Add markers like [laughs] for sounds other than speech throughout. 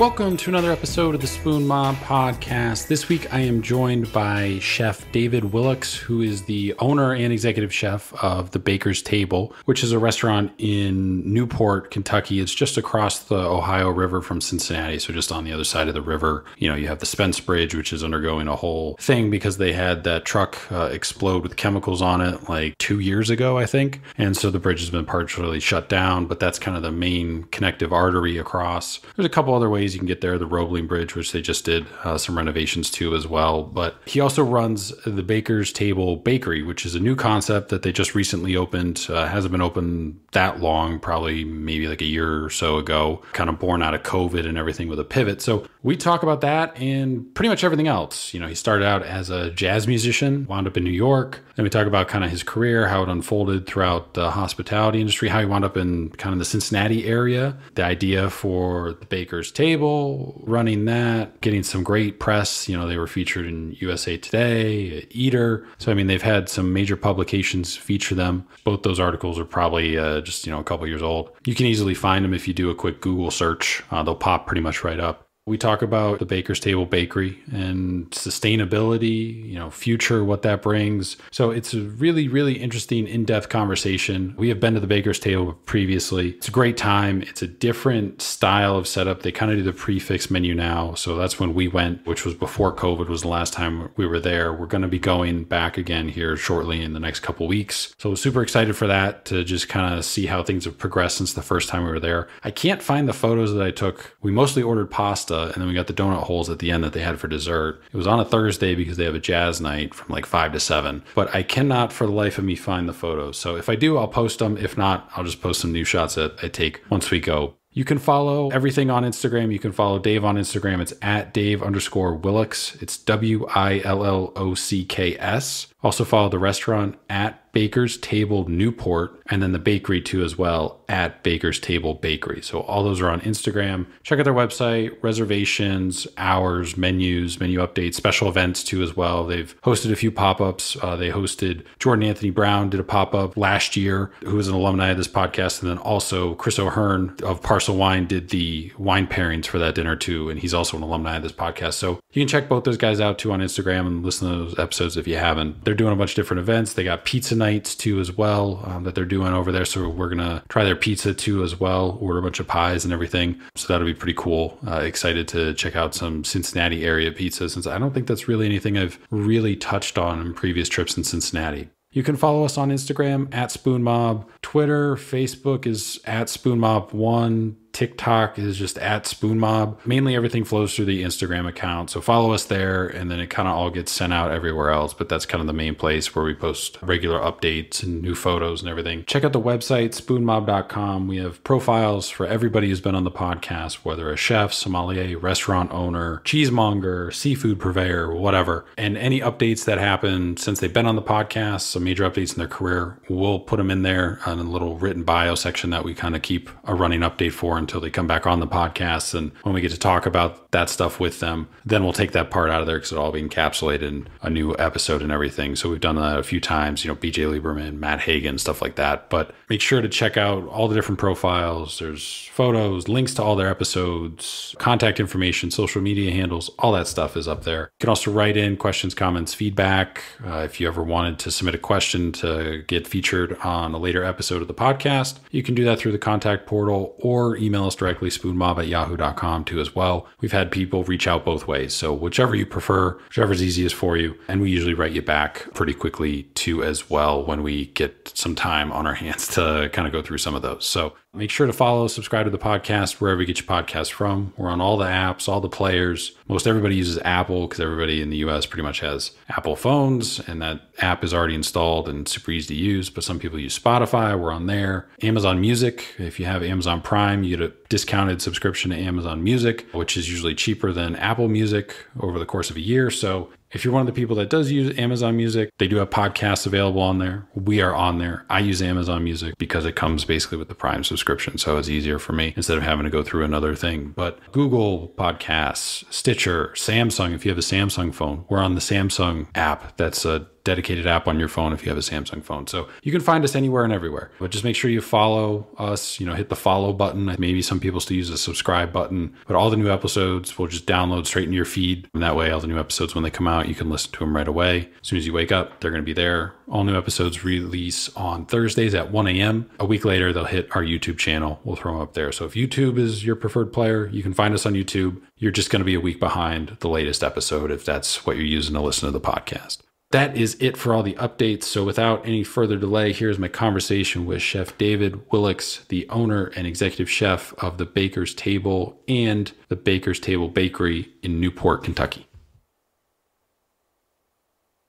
Welcome to another episode of the Spoon Mob podcast. This week I am joined by Chef David Willocks, who is the owner and executive chef of the Baker's Table, which is a restaurant in Newport, Kentucky. It's just across the Ohio River from Cincinnati, so just on the other side of the river. You know, you have the Spence Bridge, which is undergoing a whole thing because they had that truck uh, explode with chemicals on it like two years ago, I think. And so the bridge has been partially shut down, but that's kind of the main connective artery across. There's a couple other ways you can get there. The Roebling Bridge, which they just did uh, some renovations to as well. But he also runs the Baker's Table Bakery, which is a new concept that they just recently opened. Uh, hasn't been open that long, probably maybe like a year or so ago, kind of born out of COVID and everything with a pivot. So we talk about that and pretty much everything else. You know, he started out as a jazz musician, wound up in New York. Then we talk about kind of his career, how it unfolded throughout the hospitality industry, how he wound up in kind of the Cincinnati area, the idea for the Baker's Table, running that, getting some great press. You know, they were featured in USA Today, Eater. So, I mean, they've had some major publications feature them. Both those articles are probably uh, just, you know, a couple years old. You can easily find them if you do a quick Google search, uh, they'll pop pretty much right up. We talk about the Baker's Table Bakery and sustainability, you know, future, what that brings. So it's a really, really interesting, in depth conversation. We have been to the Baker's Table previously. It's a great time. It's a different style of setup. They kind of do the prefix menu now. So that's when we went, which was before COVID, was the last time we were there. We're going to be going back again here shortly in the next couple weeks. So super excited for that to just kind of see how things have progressed since the first time we were there. I can't find the photos that I took. We mostly ordered pasta and then we got the donut holes at the end that they had for dessert. It was on a Thursday because they have a jazz night from like five to seven. But I cannot for the life of me find the photos. So if I do, I'll post them. If not, I'll just post some new shots that I take once we go. You can follow everything on Instagram. You can follow Dave on Instagram. It's at Dave underscore Willocks. It's W I L L O C K S. Also follow the restaurant at Baker's Table Newport and then the bakery too as well at Baker's Table Bakery. So all those are on Instagram. Check out their website, reservations, hours, menus, menu updates, special events too as well. They've hosted a few pop-ups. Uh, they hosted Jordan Anthony Brown did a pop-up last year, who is an alumni of this podcast, and then also Chris O'Hearn of Parcel Wine did the wine pairings for that dinner too, and he's also an alumni of this podcast. So you can check both those guys out too on Instagram and listen to those episodes if you haven't. They're doing a bunch of different events. They got pizza nights too as well um, that they're doing over there. So we're gonna try their pizza too as well. Order a bunch of pies and everything. So that'll be pretty cool. Uh, excited to check out some Cincinnati area pizza since I don't think that's really anything I've really touched on in previous trips in Cincinnati. You can follow us on Instagram at Spoon Mob. Twitter, Facebook is at Spoon Mob One. TikTok is just at Spoon Mob. Mainly everything flows through the Instagram account. So follow us there and then it kind of all gets sent out everywhere else. But that's kind of the main place where we post regular updates and new photos and everything. Check out the website, spoonmob.com. We have profiles for everybody who's been on the podcast, whether a chef, sommelier, restaurant owner, cheesemonger, seafood purveyor, whatever. And any updates that happen since they've been on the podcast, some major updates in their career, we'll put them in there in a little written bio section that we kind of keep a running update for until they come back on the podcast. And when we get to talk about that stuff with them, then we'll take that part out of there because it'll all be encapsulated in a new episode and everything. So we've done that a few times, you know, BJ Lieberman, Matt Hagen, stuff like that. But make sure to check out all the different profiles. There's photos, links to all their episodes, contact information, social media handles, all that stuff is up there. You can also write in questions, comments, feedback. Uh, if you ever wanted to submit a question to get featured on a later episode of the podcast, you can do that through the contact portal or email us directly, spoonmob at yahoo.com too as well. We've had people reach out both ways. So whichever you prefer, whichever's easiest for you. And we usually write you back pretty quickly too as well when we get some time on our [laughs] hands to kind of go through some of those. So make sure to follow, subscribe to the podcast wherever you get your podcast from. We're on all the apps, all the players. Most everybody uses Apple because everybody in the US pretty much has Apple phones and that app is already installed and super easy to use. But some people use Spotify. We're on there. Amazon Music. If you have Amazon Prime, you get a discounted subscription to Amazon Music, which is usually cheaper than Apple Music over the course of a year. So if you're one of the people that does use Amazon Music, they do have podcasts available on there. We are on there. I use Amazon Music because it comes basically with the Prime subscription. So it's easier for me instead of having to go through another thing. But Google Podcasts, Stitcher, Samsung, if you have a Samsung phone, we're on the Samsung app. That's a dedicated app on your phone if you have a Samsung phone. So you can find us anywhere and everywhere. But just make sure you follow us, you know, hit the follow button. Maybe some people still use the subscribe button, but all the new episodes will just download straight into your feed. And that way, all the new episodes, when they come out, you can listen to them right away. As soon as you wake up, they're going to be there. All new episodes release on Thursdays at 1 a.m. A week later, they'll hit our YouTube channel. We'll throw them up there. So if YouTube is your preferred player, you can find us on YouTube. You're just going to be a week behind the latest episode if that's what you're using to listen to the podcast. That is it for all the updates. So, without any further delay, here's my conversation with Chef David Willocks, the owner and executive chef of the Baker's Table and the Baker's Table Bakery in Newport, Kentucky.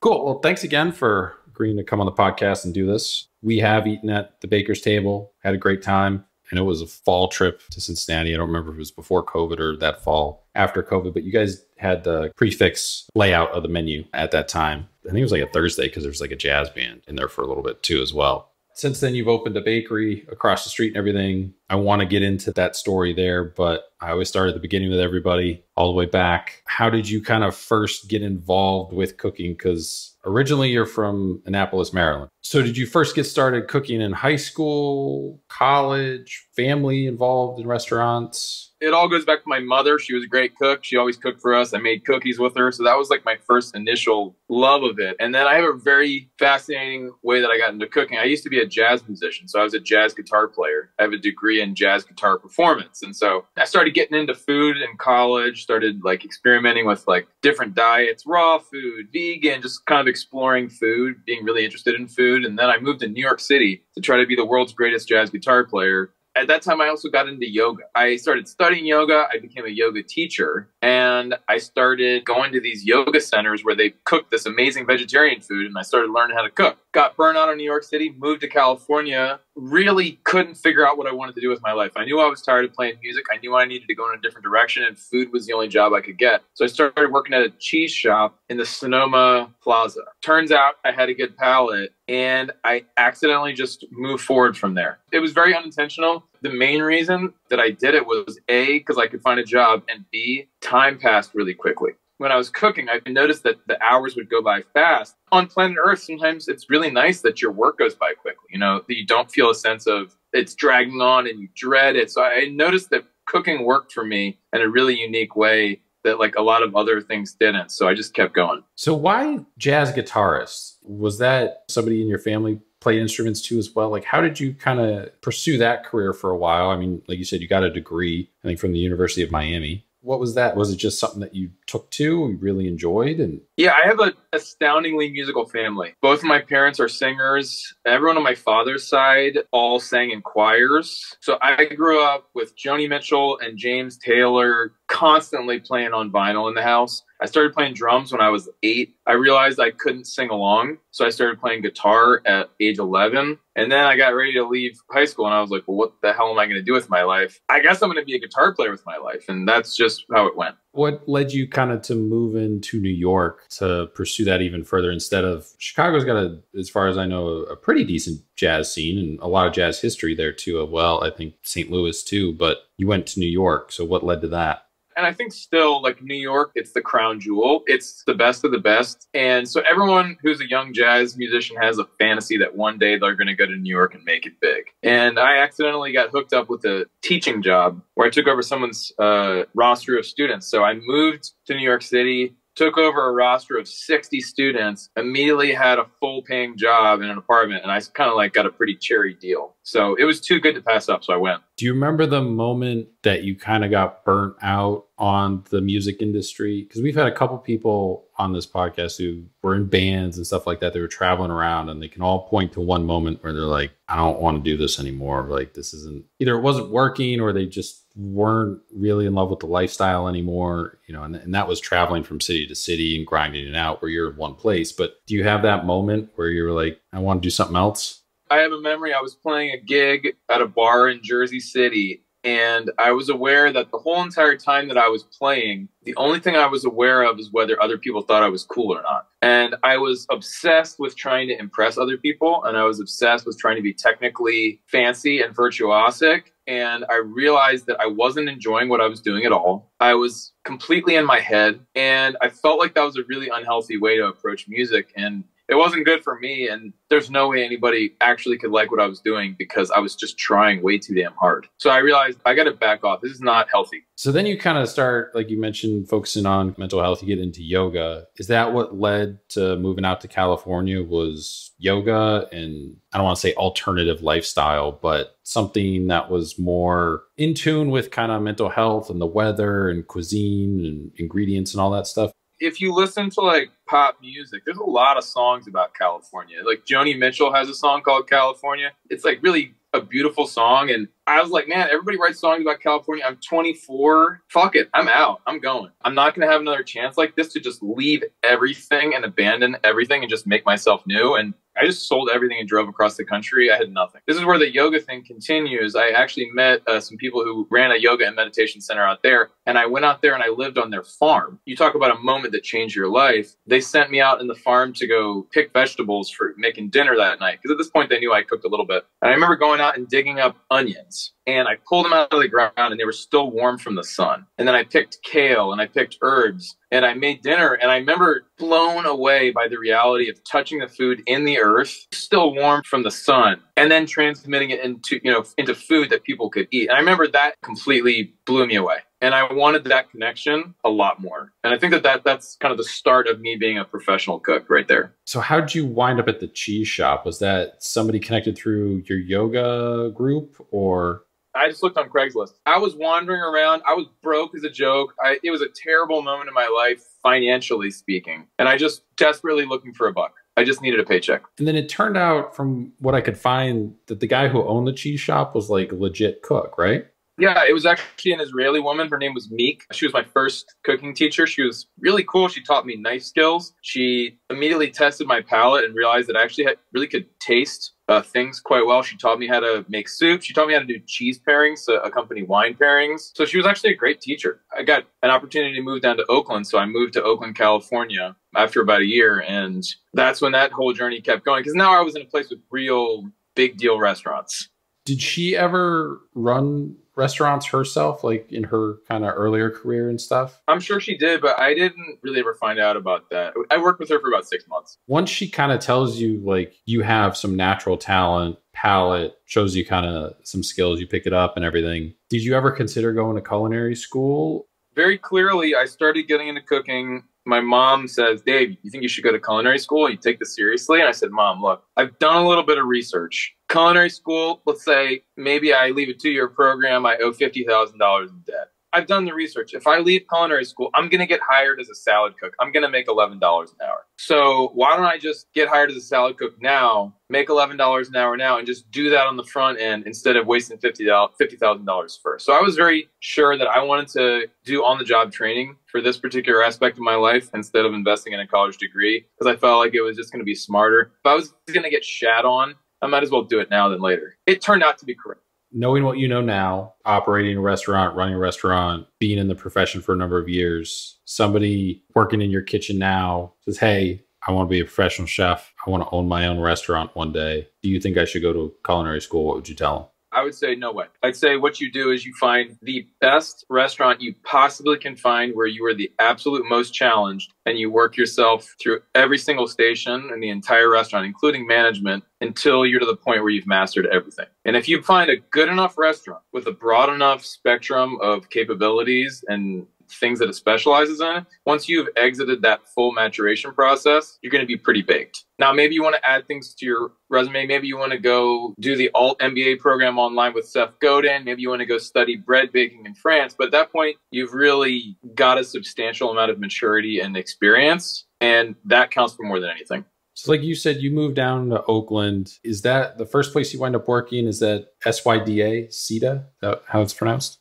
Cool. Well, thanks again for agreeing to come on the podcast and do this. We have eaten at the Baker's Table, had a great time. And it was a fall trip to Cincinnati. I don't remember if it was before COVID or that fall after COVID, but you guys had the prefix layout of the menu at that time. I think it was like a Thursday because there's like a jazz band in there for a little bit too as well. Since then, you've opened a bakery across the street and everything. I want to get into that story there, but I always start at the beginning with everybody all the way back. How did you kind of first get involved with cooking? Because originally you're from Annapolis, Maryland. So did you first get started cooking in high school, college, family involved in restaurants? It all goes back to my mother. She was a great cook. She always cooked for us. I made cookies with her. So that was like my first initial love of it. And then I have a very fascinating way that I got into cooking. I used to be a jazz musician. So I was a jazz guitar player. I have a degree in jazz guitar performance. And so I started getting into food in college, started like experimenting with like different diets, raw food, vegan, just kind of exploring food, being really interested in food. And then I moved to New York City to try to be the world's greatest jazz guitar player at that time, I also got into yoga. I started studying yoga. I became a yoga teacher and I started going to these yoga centers where they cook this amazing vegetarian food. And I started learning how to cook. Got burned out in New York City, moved to California, really couldn't figure out what I wanted to do with my life. I knew I was tired of playing music. I knew I needed to go in a different direction, and food was the only job I could get. So I started working at a cheese shop in the Sonoma Plaza. Turns out I had a good palate, and I accidentally just moved forward from there. It was very unintentional. The main reason that I did it was A, because I could find a job, and B, time passed really quickly when I was cooking, I noticed that the hours would go by fast. On planet Earth, sometimes it's really nice that your work goes by quickly, you know, that you don't feel a sense of it's dragging on and you dread it. So I noticed that cooking worked for me in a really unique way that like a lot of other things didn't. So I just kept going. So why jazz guitarist? Was that somebody in your family play instruments too as well? Like how did you kind of pursue that career for a while? I mean, like you said, you got a degree, I think from the University of Miami what was that? Was it just something that you took to and really enjoyed? And yeah, I have an astoundingly musical family. Both of my parents are singers. Everyone on my father's side all sang in choirs. So I grew up with Joni Mitchell and James Taylor constantly playing on vinyl in the house. I started playing drums when I was eight. I realized I couldn't sing along, so I started playing guitar at age 11. And then I got ready to leave high school, and I was like, well, what the hell am I going to do with my life? I guess I'm going to be a guitar player with my life. And that's just how it went. What led you kind of to move into New York to pursue that even further instead of Chicago's got a, as far as I know, a pretty decent jazz scene and a lot of jazz history there too. Well, I think St. Louis too, but you went to New York. So what led to that? And I think still, like New York, it's the crown jewel. It's the best of the best. And so everyone who's a young jazz musician has a fantasy that one day they're going to go to New York and make it big. And I accidentally got hooked up with a teaching job where I took over someone's uh, roster of students. So I moved to New York City took over a roster of 60 students, immediately had a full paying job in an apartment, and I kind of like got a pretty cherry deal. So it was too good to pass up, so I went. Do you remember the moment that you kind of got burnt out on the music industry? Because we've had a couple people on this podcast who were in bands and stuff like that. They were traveling around and they can all point to one moment where they're like, I don't want to do this anymore. Like, this isn't either it wasn't working or they just weren't really in love with the lifestyle anymore, you know, and, and that was traveling from city to city and grinding it out where you're in one place. But do you have that moment where you're like, I want to do something else? I have a memory. I was playing a gig at a bar in Jersey City and I was aware that the whole entire time that I was playing, the only thing I was aware of is whether other people thought I was cool or not. And I was obsessed with trying to impress other people, and I was obsessed with trying to be technically fancy and virtuosic. And I realized that I wasn't enjoying what I was doing at all. I was completely in my head, and I felt like that was a really unhealthy way to approach music. And it wasn't good for me. And there's no way anybody actually could like what I was doing because I was just trying way too damn hard. So I realized I got to back off. This is not healthy. So then you kind of start, like you mentioned, focusing on mental health. You get into yoga. Is that what led to moving out to California? Was yoga and I don't want to say alternative lifestyle, but something that was more in tune with kind of mental health and the weather and cuisine and ingredients and all that stuff? If you listen to like pop music, there's a lot of songs about California. Like Joni Mitchell has a song called California. It's like really a beautiful song. And I was like, man, everybody writes songs about California. I'm 24. Fuck it. I'm out. I'm going. I'm not going to have another chance like this to just leave everything and abandon everything and just make myself new. And I just sold everything and drove across the country. I had nothing. This is where the yoga thing continues. I actually met uh, some people who ran a yoga and meditation center out there, and I went out there and I lived on their farm. You talk about a moment that changed your life. They sent me out in the farm to go pick vegetables for making dinner that night because at this point they knew I cooked a little bit. And I remember going out and digging up onions and I pulled them out of the ground and they were still warm from the sun. And then I picked kale and I picked herbs and I made dinner and I remember blown away by the reality of touching the food in the earth, still warm from the sun, and then transmitting it into, you know, into food that people could eat. And I remember that completely blew me away. And I wanted that connection a lot more. And I think that, that that's kind of the start of me being a professional cook right there. So how did you wind up at the cheese shop? Was that somebody connected through your yoga group or I just looked on Craigslist. I was wandering around. I was broke as a joke. I, it was a terrible moment in my life, financially speaking. And I just desperately looking for a buck. I just needed a paycheck. And then it turned out, from what I could find, that the guy who owned the cheese shop was like legit cook, right? Yeah, it was actually an Israeli woman. Her name was Meek. She was my first cooking teacher. She was really cool. She taught me knife skills. She immediately tested my palate and realized that I actually had, really could taste uh, things quite well. She taught me how to make soup. She taught me how to do cheese pairings to accompany wine pairings. So she was actually a great teacher. I got an opportunity to move down to Oakland. So I moved to Oakland, California after about a year. And that's when that whole journey kept going. Because now I was in a place with real big deal restaurants. Did she ever run restaurants herself, like in her kind of earlier career and stuff? I'm sure she did, but I didn't really ever find out about that. I worked with her for about six months. Once she kind of tells you, like, you have some natural talent, palate, shows you kind of some skills, you pick it up and everything. Did you ever consider going to culinary school? Very clearly, I started getting into cooking my mom says, Dave, you think you should go to culinary school? You take this seriously? And I said, Mom, look, I've done a little bit of research. Culinary school, let's say maybe I leave a two year program, I owe $50,000 in debt. I've done the research. If I leave culinary school, I'm going to get hired as a salad cook. I'm going to make $11 an hour. So why don't I just get hired as a salad cook now, make $11 an hour now, and just do that on the front end instead of wasting $50,000 first? So I was very sure that I wanted to do on the job training for this particular aspect of my life instead of investing in a college degree because I felt like it was just going to be smarter. If I was going to get shat on, I might as well do it now than later. It turned out to be correct knowing what you know now, operating a restaurant, running a restaurant, being in the profession for a number of years, somebody working in your kitchen now says, Hey, I want to be a professional chef. I want to own my own restaurant one day. Do you think I should go to culinary school? What would you tell them? I would say no way. I'd say what you do is you find the best restaurant you possibly can find where you are the absolute most challenged and you work yourself through every single station in the entire restaurant, including management, until you're to the point where you've mastered everything. And if you find a good enough restaurant with a broad enough spectrum of capabilities and things that it specializes in, once you've exited that full maturation process, you're going to be pretty baked. Now, maybe you want to add things to your resume. Maybe you want to go do the alt MBA program online with Seth Godin. Maybe you want to go study bread baking in France. But at that point, you've really got a substantial amount of maturity and experience. And that counts for more than anything. So, like you said, you moved down to Oakland. Is that the first place you wind up working? Is that SYDA, that how it's pronounced?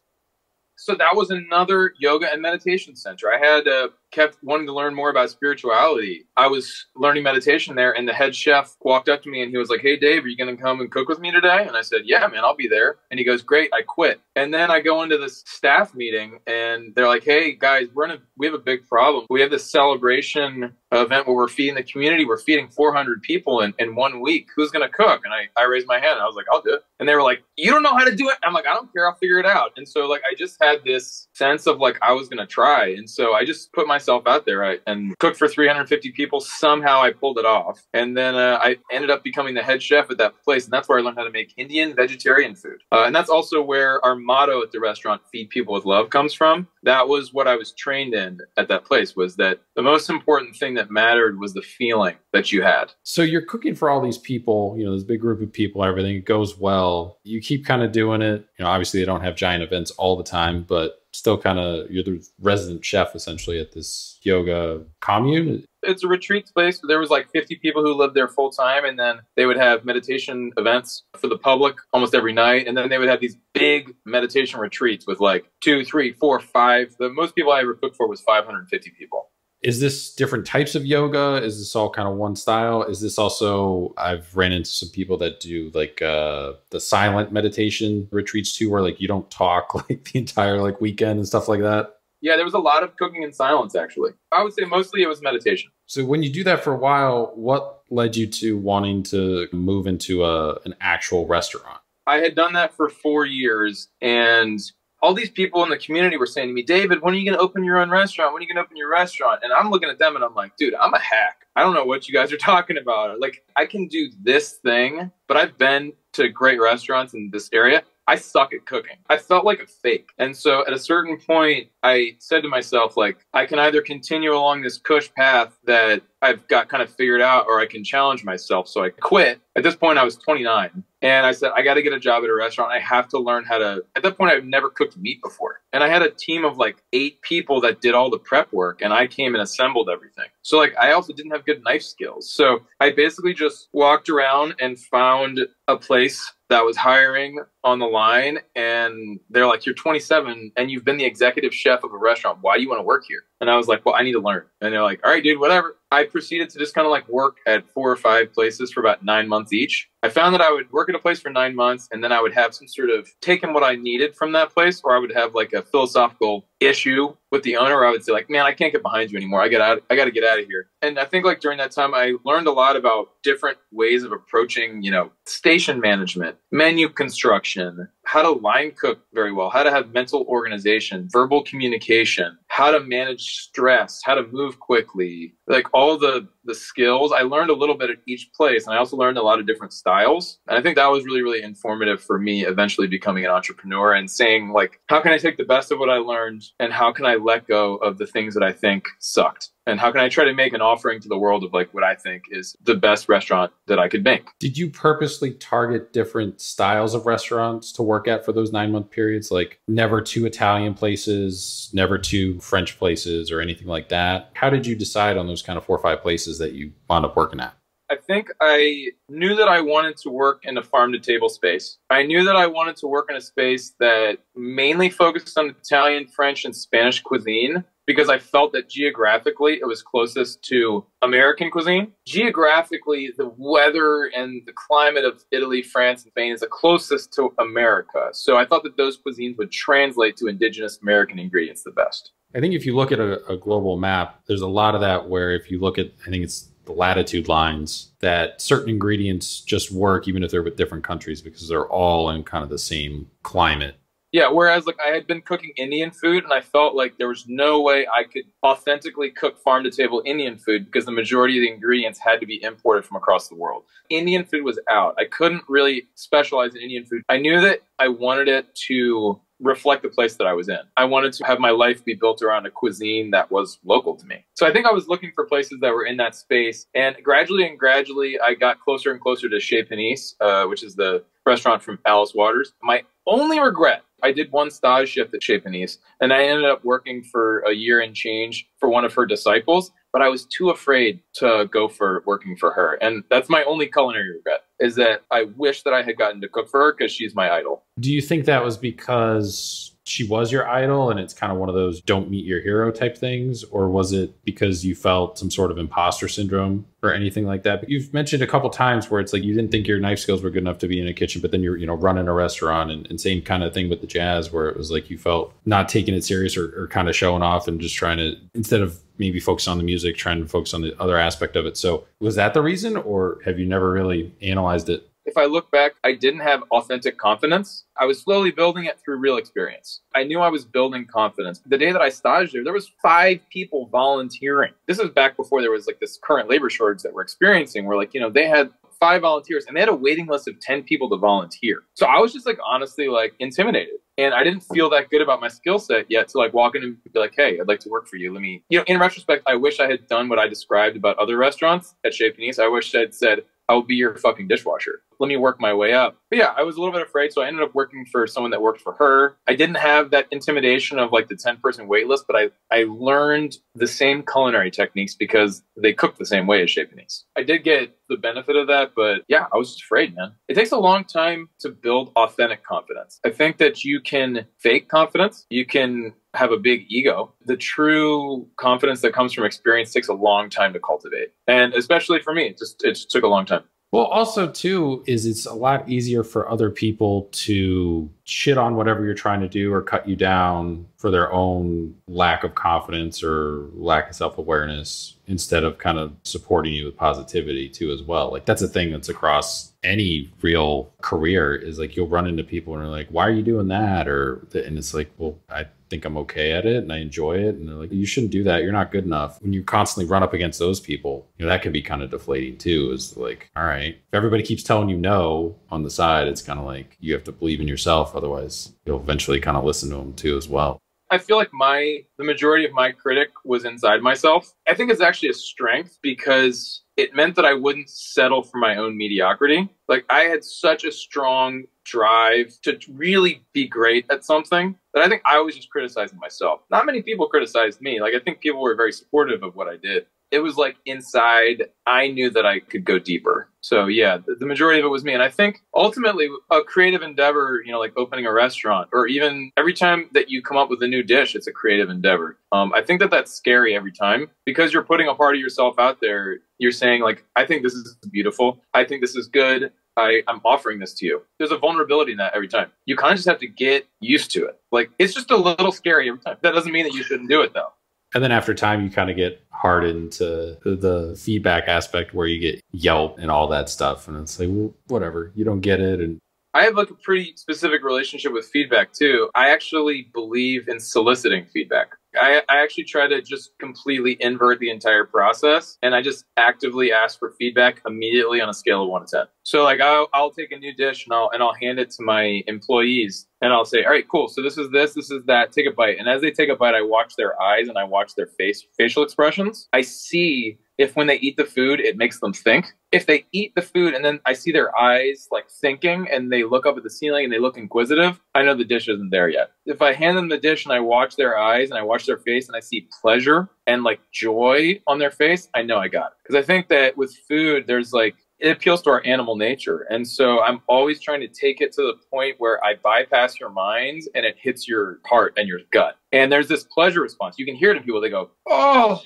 So that was another yoga and meditation center. I had uh, kept wanting to learn more about spirituality. I was learning meditation there, and the head chef walked up to me and he was like, Hey, Dave, are you going to come and cook with me today? And I said, Yeah, man, I'll be there. And he goes, Great, I quit. And then I go into this staff meeting, and they're like, Hey, guys, we're in a, we have a big problem. We have this celebration event where we're feeding the community. We're feeding 400 people in, in one week. Who's going to cook? And I, I raised my hand. And I was like, I'll do it. And they were like, You don't know how to do it? I'm like, I don't care. I'll figure it out. And so, like, I just had this sense of like I was going to try. And so I just put my myself out there right, and cooked for 350 people. Somehow I pulled it off. And then uh, I ended up becoming the head chef at that place. And that's where I learned how to make Indian vegetarian food. Uh, and that's also where our motto at the restaurant, Feed People with Love, comes from. That was what I was trained in at that place was that the most important thing that mattered was the feeling that you had. So you're cooking for all these people, you know, this big group of people, everything it goes well. You keep kind of doing it. You know, obviously they don't have giant events all the time, but still kind of you're the resident chef essentially at this yoga commune? It's a retreat place there was like 50 people who lived there full time and then they would have meditation events for the public almost every night and then they would have these big meditation retreats with like two three four five. The most people i ever cooked for was 550 people is this different types of yoga? Is this all kind of one style? Is this also i've ran into some people that do like uh the silent meditation retreats too where like you don't talk [laughs] like the entire like weekend and stuff like that? Yeah there was a lot of cooking in silence actually. I would say mostly it was meditation. So when you do that for a while what led you to wanting to move into a an actual restaurant? I had done that for four years and all these people in the community were saying to me, David, when are you going to open your own restaurant? When are you going to open your restaurant? And I'm looking at them and I'm like, dude, I'm a hack. I don't know what you guys are [laughs] talking about. Like, I can do this thing, but I've been to great restaurants in this area. I suck at cooking. I felt like a fake. And so at a certain point, I said to myself, like, I can either continue along this cush path that I've got kind of figured out, or I can challenge myself. So I quit. At this point, I was 29. And I said, I got to get a job at a restaurant. I have to learn how to. At that point, I've never cooked meat before. And I had a team of like eight people that did all the prep work, and I came and assembled everything. So, like, I also didn't have good knife skills. So I basically just walked around and found a place that was hiring on the line and they're like you're 27 and you've been the executive chef of a restaurant. Why do you want to work here and i was like well i need to learn. And they're like all right dude whatever. I proceeded to just kind of like work at four or five places for about nine months each. I found that i would work at a place for nine months and then i would have some sort of taken what i needed from that place or i would have like a philosophical issue with the owner i would say like man i can't get behind you anymore. I got out i got to get out of here. And i think like during that time i learned a lot about different ways of approaching you know station management menu construction how to line cook very well, how to have mental organization, verbal communication, how to manage stress, how to move quickly, like all the the skills. I learned a little bit at each place, and I also learned a lot of different styles. And I think that was really really informative for me eventually becoming an entrepreneur and saying like, how can I take the best of what I learned, and how can I let go of the things that I think sucked and how can I try to make an offering to the world of like what I think is the best restaurant that I could make. Did you purposely target different styles of restaurants to work at for those nine month periods? Like never two Italian places, never two French places, or anything like that? How did you decide on those kind of four or five places that you wound up working at? I think I knew that I wanted to work in a farm to table space. I knew that I wanted to work in a space that mainly focused on Italian, French, and Spanish cuisine because I felt that geographically it was closest to American cuisine. Geographically, the weather and the climate of Italy, France, and Spain is the closest to America. So I thought that those cuisines would translate to indigenous American ingredients the best. I think if you look at a, a global map, there's a lot of that where if you look at, I think it's the latitude lines that certain ingredients just work even if they're with different countries because they're all in kind of the same climate yeah, whereas like I had been cooking Indian food and I felt like there was no way I could authentically cook farm to table Indian food because the majority of the ingredients had to be imported from across the world. Indian food was out. I couldn't really specialize in Indian food. I knew that I wanted it to reflect the place that I was in. I wanted to have my life be built around a cuisine that was local to me. So I think I was looking for places that were in that space. And gradually and gradually, I got closer and closer to Chez Panisse, uh, which is the restaurant from Alice Waters. My only regret I did one stage shift at Chez Panisse, and I ended up working for a year and change for one of her disciples. But I was too afraid to go for working for her, and that's my only culinary regret. Is that I wish that I had gotten to cook for her because she's my idol. Do you think that was because she was your idol and it's kind of one of those don't meet your hero type things? Or was it because you felt some sort of imposter syndrome or anything like that? But you've mentioned a couple times where it's like you didn't think your knife skills were good enough to be in a kitchen but then you're you know running a restaurant and, and same kind of thing with the jazz where it was like you felt not taking it serious or, or kind of showing off and just trying to instead of maybe focus on the music trying to focus on the other aspect of it. So was that the reason or have you never really analyzed it if I look back, I didn't have authentic confidence. I was slowly building it through real experience. I knew I was building confidence. The day that I staged there, there was five people volunteering. This is back before there was like this current labor shortage that we're experiencing where like, you know, they had five volunteers and they had a waiting list of 10 people to volunteer. So I was just like honestly like intimidated. And I didn't feel that good about my skill set yet to like walk in and be like, hey, I'd like to work for you. Let me, you know, in retrospect, I wish I had done what I described about other restaurants at Chez Panisse. I wish I'd said, I'll be your fucking dishwasher. Let me work my way up. But yeah, I was a little bit afraid. So I ended up working for someone that worked for her. I didn't have that intimidation of like the 10 person wait list, but I, I learned the same culinary techniques because they cook the same way as Panisse. I did get the benefit of that, but yeah, I was just afraid, man. It takes a long time to build authentic confidence. I think that you can fake confidence. You can have a big ego. The true confidence that comes from experience takes a long time to cultivate. And especially for me, it just it just took a long time. Well, also too is it's a lot easier for other people to shit on whatever you're trying to do or cut you down for their own lack of confidence or lack of self-awareness instead of kind of supporting you with positivity too as well. Like that's a thing that's across any real career is like you'll run into people and they're like, "Why are you doing that?" or and it's like, "Well, I think I'm okay at it and I enjoy it. And they're like, you shouldn't do that. You're not good enough. When you constantly run up against those people, you know, that can be kind of deflating too. Is like, all right, if everybody keeps telling you no on the side, it's kind of like you have to believe in yourself. Otherwise, you'll eventually kind of listen to them too as well. I feel like my the majority of my critic was inside myself. I think it's actually a strength because it meant that I wouldn't settle for my own mediocrity. Like I had such a strong drive to really be great at something that I think I was just criticizing myself. Not many people criticized me. Like I think people were very supportive of what I did. It was like inside, I knew that I could go deeper. So yeah, the, the majority of it was me. And I think ultimately a creative endeavor, you know, like opening a restaurant or even every time that you come up with a new dish, it's a creative endeavor. Um, I think that that's scary every time because you're putting a part of yourself out there. You're saying like, I think this is beautiful. I think this is good. I, I'm offering this to you. There's a vulnerability in that every time. You kind of just have to get used to it. Like it's just a little scary every time. That doesn't mean that you shouldn't do it though. And then after time, you kind of get hardened to the feedback aspect where you get Yelp and all that stuff. And it's like, well, whatever, you don't get it. And I have like a pretty specific relationship with feedback too. I actually believe in soliciting feedback. I, I, actually try to just completely invert the entire process and I just actively ask for feedback immediately on a scale of one to 10. So like I'll, I'll take a new dish and I'll, and I'll hand it to my employees and I'll say, all right, cool. So this is this, this is that, take a bite. And as they take a bite, I watch their eyes and I watch their face, facial expressions. I see if when they eat the food, it makes them think. If they eat the food and then I see their eyes like thinking and they look up at the ceiling and they look inquisitive, I know the dish isn't there yet. If I hand them the dish and I watch their eyes and I watch their face and I see pleasure and like joy on their face, I know I got it. Because I think that with food, there's like, it appeals to our animal nature. And so I'm always trying to take it to the point where I bypass your minds and it hits your heart and your gut. And there's this pleasure response. You can hear it in people. They go, oh,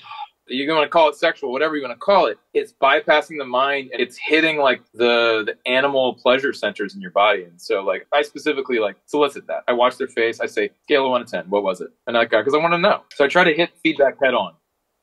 you're going to call it sexual, whatever you want to call it, it's bypassing the mind and it's hitting like the the animal pleasure centers in your body. And so like I specifically like solicit that. I watch their face. I say scale of one to ten, what was it? And that guy because I want to know. So I try to hit feedback head on.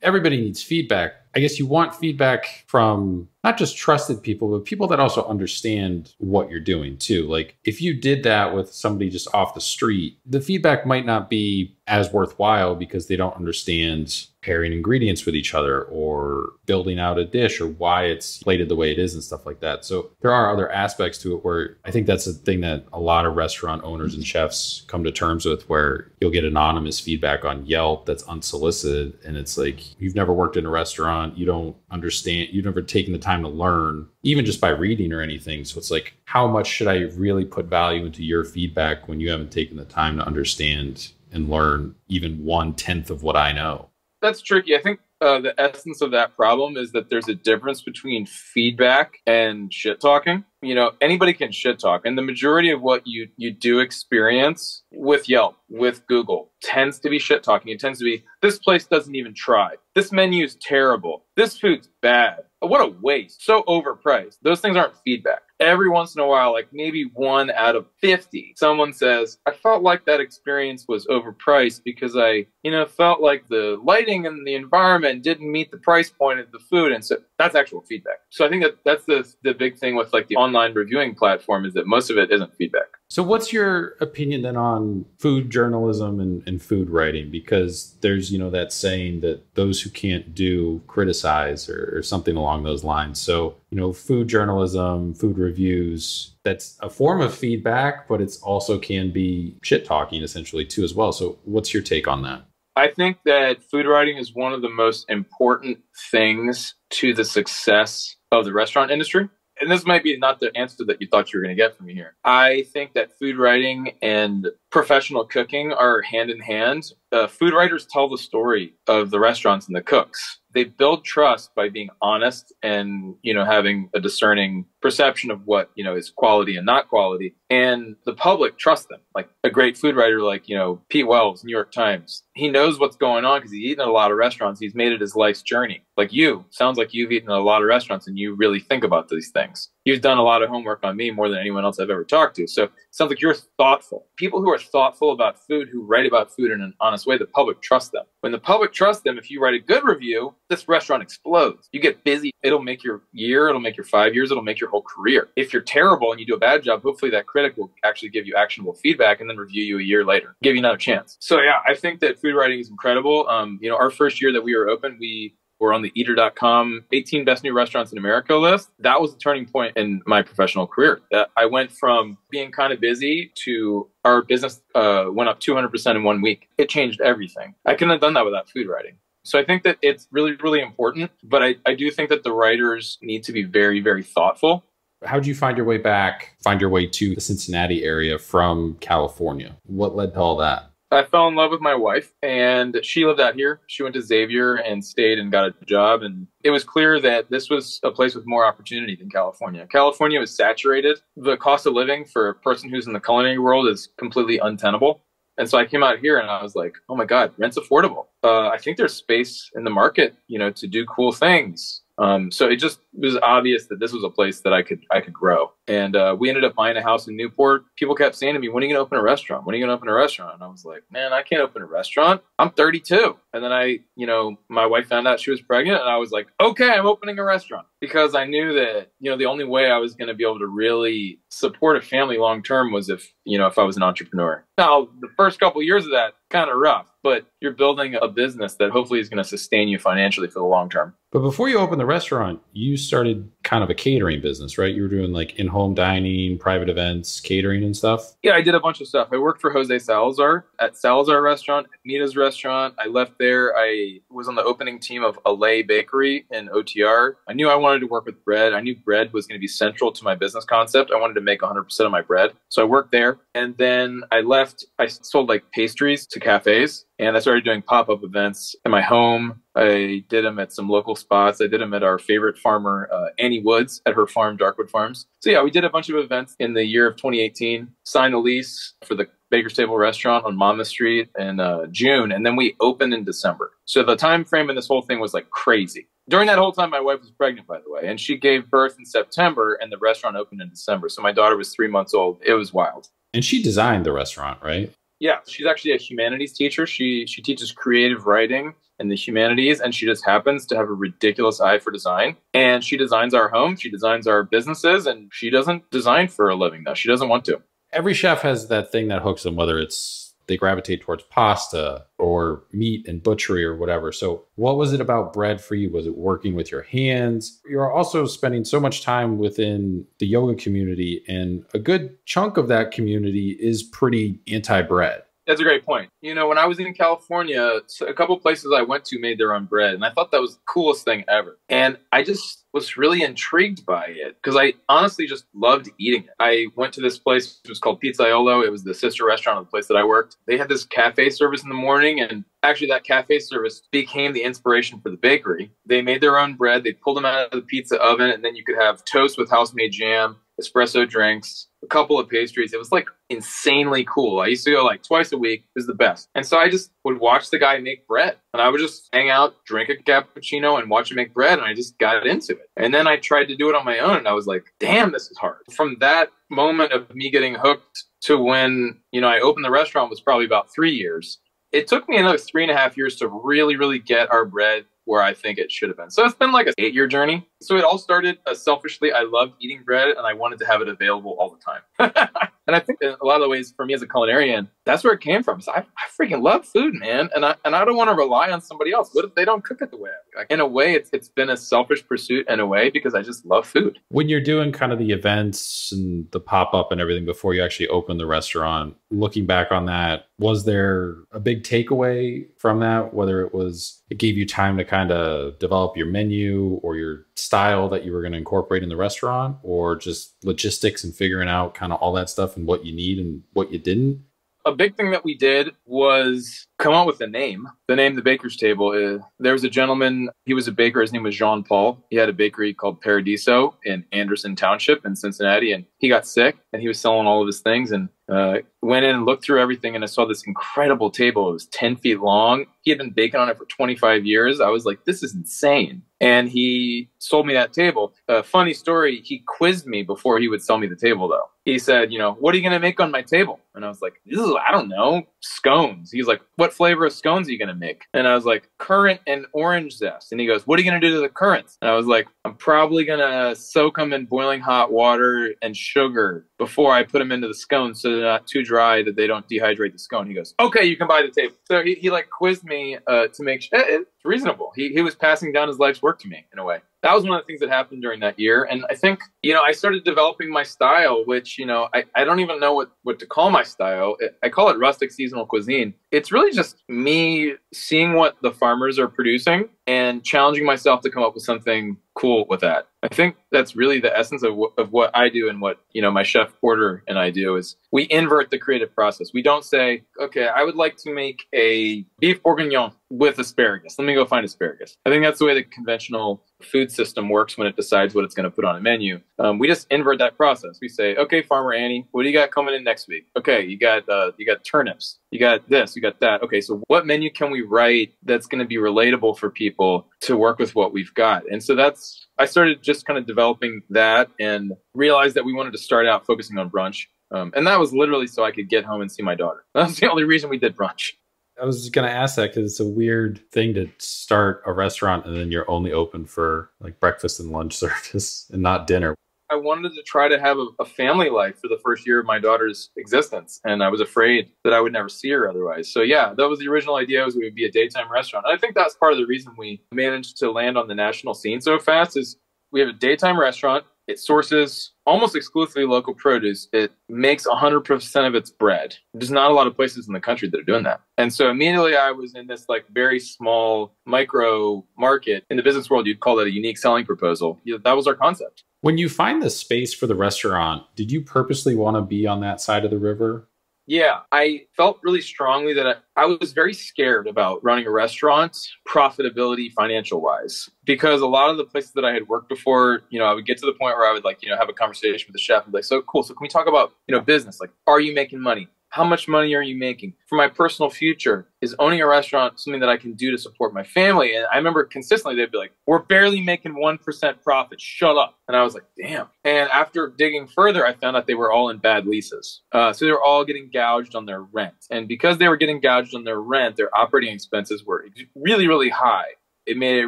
Everybody needs feedback. I guess you want feedback from not just trusted people, but people that also understand what you're doing too. Like if you did that with somebody just off the street, the feedback might not be as worthwhile because they don't understand pairing ingredients with each other or building out a dish or why it's plated the way it is and stuff like that. So there are other aspects to it where I think that's a thing that a lot of restaurant owners and chefs come to terms with where you'll get anonymous feedback on Yelp that's unsolicited and it's like you've never worked in a restaurant, you don't understand, you've never taken the time to learn even just by reading or anything. So it's like how much should I really put value into your feedback when you haven't taken the time to understand and learn even one tenth of what I know? that's tricky. I think uh, the essence of that problem is that there's a difference between feedback and shit talking. You know, anybody can shit talk, and the majority of what you you do experience with Yelp, with Google, tends to be shit talking. It tends to be this place doesn't even try. This menu is terrible. This food's bad. What a waste. So overpriced. Those things aren't feedback every once in a while, like maybe one out of 50, someone says, I felt like that experience was overpriced because I, you know, felt like the lighting and the environment didn't meet the price point of the food. And so that's actual feedback. So I think that that's the, the big thing with like the online reviewing platform is that most of it isn't feedback. So, what's your opinion then on food journalism and, and, food writing? Because there's, you know, that saying that those who can't do criticize or, or, something along those lines. So, you know, food journalism, food reviews, that's a form of feedback, but it's also can be shit talking essentially too as well. So, what's your take on that? I think that food writing is one of the most important things to the success of the restaurant industry and this might be not the answer that you thought you were going to get from me here. I think that food writing and professional cooking are hand in hand. Uh, food writers tell the story of the restaurants and the cooks they build trust by being honest and you know having a discerning perception of what you know is quality and not quality. And the public trust them. Like a great food writer like you know pete wells new york times he knows what's going on because he's eaten at a lot of restaurants. He's made it his life's journey. Like you sounds like you've eaten at a lot of restaurants and you really think about these things you've done a lot of homework on me more than anyone else i've ever talked to so it sounds like you're thoughtful people who are thoughtful about food who write about food in an honest way the public trusts them when the public trusts them if you write a good review this restaurant explodes. You get busy, it'll make your year, it'll make your five years, it'll make your whole career. If you're terrible and you do a bad job, hopefully that critic will actually give you actionable feedback and then review you a year later, give you another chance. So yeah, I think that food writing is incredible. Um, you know, our first year that we were open, we were on the eater.com 18 best new restaurants in America list. That was a turning point in my professional career. I went from being kind of busy to our business uh, went up 200% in one week. It changed everything. I couldn't have done that without food writing. So I think that it's really, really important. But I, I do think that the writers need to be very, very thoughtful. How did you find your way back, find your way to the Cincinnati area from California? What led to all that? I fell in love with my wife and she lived out here. She went to Xavier and stayed and got a job. And it was clear that this was a place with more opportunity than California. California was saturated. The cost of living for a person who's in the culinary world is completely untenable. And so I came out here and I was like, oh my God, rent's affordable. Uh, I think there's space in the market, you know, to do cool things. Um, so it just was obvious that this was a place that I could I could grow. And uh, we ended up buying a house in Newport. People kept saying to me, "When are you going to open a restaurant? When are you going to open a restaurant?" And I was like, "Man, I can't open a restaurant. I'm 32." And then I, you know, my wife found out she was pregnant, and I was like, "Okay, I'm opening a restaurant." Because I knew that you know the only way I was going to be able to really support a family long term was if you know if I was an entrepreneur. Now the first couple years of that kind of rough, but you're building a business that hopefully is going to sustain you financially for the long term. But before you opened the restaurant, you started kind of a catering business, right? You were doing like in home dining, private events, catering, and stuff. Yeah, I did a bunch of stuff. I worked for Jose Salazar at Salazar Restaurant, Mita's Restaurant. I left there. I was on the opening team of Allez Bakery in OTR. I knew I wanted to work with bread. I knew bread was going to be central to my business concept. I wanted to make 100% of my bread. So I worked there. And then I left. I sold like pastries to cafes and I started doing pop up events in my home. I did them at some local spots. I did them at our favorite farmer, uh, Annie Woods, at her farm, Darkwood Farms. So, yeah, we did a bunch of events in the year of 2018, signed a lease for the Baker's Table restaurant on Monmouth Street in uh, June, and then we opened in December. So, the time frame in this whole thing was like crazy. During that whole time, my wife was pregnant, by the way, and she gave birth in September, and the restaurant opened in December. So, my daughter was three months old. It was wild. And she designed the restaurant, right? Yeah, she's actually a humanities teacher. She she teaches creative writing in the humanities, and she just happens to have a ridiculous eye for design. And she designs our home, she designs our businesses, and she doesn't design for a living though. She doesn't want to. Every chef has that thing that hooks them, whether it's they gravitate towards pasta or meat and butchery or whatever. So, what was it about bread for you? Was it working with your hands? You're also spending so much time within the yoga community, and a good chunk of that community is pretty anti bread. That's a great point. You know, when I was in California, a couple places I went to made their own bread, and I thought that was the coolest thing ever. And I just was really intrigued by it because I honestly just loved eating it. I went to this place, it was called Pizzaiolo. It was the sister restaurant of the place that I worked. They had this cafe service in the morning, and actually, that cafe service became the inspiration for the bakery. They made their own bread, they pulled them out of the pizza oven, and then you could have toast with house made jam, espresso drinks a couple of pastries. It was like insanely cool. I used to go like twice a week. It was the best. And so I just would watch the guy make bread and I would just hang out, drink a cappuccino and watch him make bread. And I just got into it. And then I tried to do it on my own and I was like, damn, this is hard. From that moment of me getting hooked to when, you know, I opened the restaurant was probably about three years. It took me another three and a half years to really, really get our bread where I think it should have been. So it's been like an eight year journey. So it all started uh, selfishly. I loved eating bread and I wanted to have it available all the time. [laughs] and I think in a lot of the ways for me as a culinarian, that's where it came from. So I, I freaking love food, man. And I, and I don't want to rely on somebody else. What if they don't cook it the way I like? In a way, it's, it's been a selfish pursuit in a way because I just love food. When you're doing kind of the events and the pop up and everything before you actually open the restaurant, looking back on that, was there a big takeaway from that? Whether it was, it gave you time to kind of develop your menu or your style that you were going to incorporate in the restaurant or just logistics and figuring out kind of all that stuff and what you need and what you didn't? A big thing that we did was come up with a name. The name The Baker's Table is there was a gentleman, he was a baker, his name was Jean Paul. He had a bakery called Paradiso in Anderson Township in Cincinnati, and he got sick and he was selling all of his things and uh, went in and looked through everything and I saw this incredible table. It was 10 feet long. He had been baking on it for 25 years. I was like, this is insane. And he sold me that table. A uh, funny story, he quizzed me before he would sell me the table, though. He said, you know, what are you going to make on my table? And I was like, I don't know, scones. He's like, what flavor of scones are you going to make? And I was like, currant and orange zest. And he goes, what are you going to do to the currants? And I was like, I'm probably going to soak them in boiling hot water and sugar before I put them into the scone so they're not too dry that they don't dehydrate the scone. He goes, okay, you can buy the table. So he, he like quizzed me uh, to make sure it's reasonable. He, he was passing down his life's work to me in a way that was one of the things that happened during that year. And I think, you know, I started developing my style, which, you know, I, I don't even know what, what to call my style. I call it rustic seasonal cuisine. It's really just me seeing what the farmers are producing and challenging myself to come up with something cool with that. I think that's really the essence of, of what I do and what, you know, my chef Porter and I do is we invert the creative process. We don't say, okay, I would like to make a beef bourguignon with asparagus. Let me go find asparagus. I think that's the way the conventional food system works when it decides what it's going to put on a menu. Um, we just invert that process. We say, okay, Farmer Annie, what do you got coming in next week? Okay, you got uh, you got turnips, you got this, you got that. Okay, so what menu can we write that's going to be relatable for people to work with what we've got? And so that's I started just kind of developing that and realized that we wanted to start out focusing on brunch. Um, and that was literally so I could get home and see my daughter. [laughs] That's the only reason we did brunch. I was going to ask that because it's a weird thing to start a restaurant and then you're only open for like breakfast and lunch [laughs] service and not dinner. I wanted to try to have a, a, family life for the first year of my daughter's existence, and I was afraid that I would never see her otherwise. So yeah, that was the original idea was we would be a daytime restaurant. And I think that's part of the reason we managed to land on the national scene so fast is we have a daytime restaurant it sources almost exclusively local produce. It makes 100% of its bread. There's not a lot of places in the country that are doing that. And so immediately I was in this like very small micro market. In the business world, you'd call that a unique selling proposal. That was our concept. When you find the space for the restaurant, did you purposely want to be on that side of the river? Yeah, I felt really strongly that I, I, was very scared about running a restaurant, profitability financial wise, because a lot of the places that I had worked before, you know, I would get to the point where I would like, you know, have a conversation with the chef and be like, so cool. So can we talk about, you know, business? Like, are you making money? How much money are you making? For my personal future, is owning a restaurant something that I can do to support my family? And I remember consistently they'd be like, We're barely making 1% profit. Shut up. And I was like, Damn. And after digging further, I found out they were all in bad leases. Uh, so they were all getting gouged on their rent. And because they were getting gouged on their rent, their operating expenses were really, really high it made it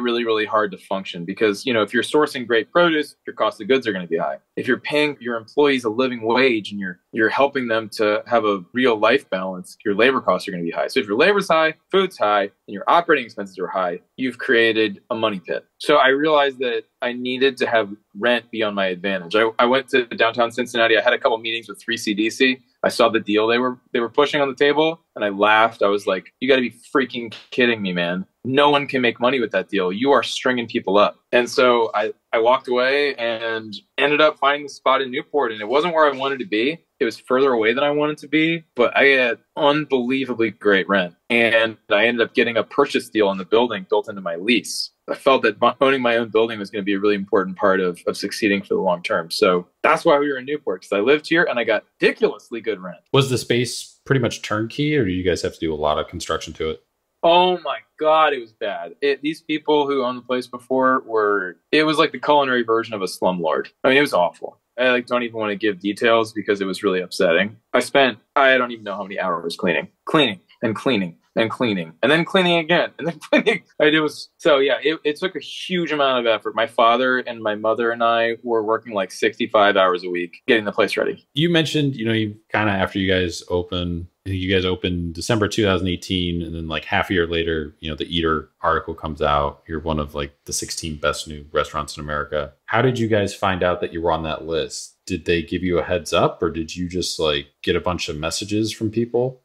really, really hard to function because, you know, if you're sourcing great produce, your cost of goods are going to be high. If you're paying your employees a living wage and you're you're helping them to have a real life balance, your labor costs are going to be high. So if your labor's high, food's high, and your operating expenses are high, you've created a money pit. So I realized that I needed to have rent be on my advantage. I, I went to downtown Cincinnati. I had a couple meetings with 3CDC. I saw the deal they were they were pushing on the table, and I laughed. I was like, "You got to be freaking kidding me, man! No one can make money with that deal. You are stringing people up." And so I I walked away and ended up finding the spot in Newport. And it wasn't where I wanted to be. It was further away than I wanted to be, but I had unbelievably great rent. And I ended up getting a purchase deal on the building built into my lease. I felt that owning my own building was going to be a really important part of, of succeeding for the long term. So that's why we were in Newport because I lived here and I got ridiculously good rent. Was the space pretty much turnkey or do you guys have to do a lot of construction to it? Oh my god, it was bad. It, these people who owned the place before were it was like the culinary version of a slumlord. I mean, it was awful. I like don't even want to give details because it was really upsetting. I spent I don't even know how many hours cleaning, cleaning and cleaning and cleaning and then cleaning again and then [laughs] cleaning. It was so yeah. It, it took a huge amount of effort. My father and my mother and I were working like sixty five hours a week getting the place ready. You mentioned you know you kind of after you guys open I think you guys opened December 2018, and then like half a year later, you know, the Eater article comes out. You're one of like the 16 best new restaurants in America. How did you guys find out that you were on that list? Did they give you a heads up, or did you just like get a bunch of messages from people?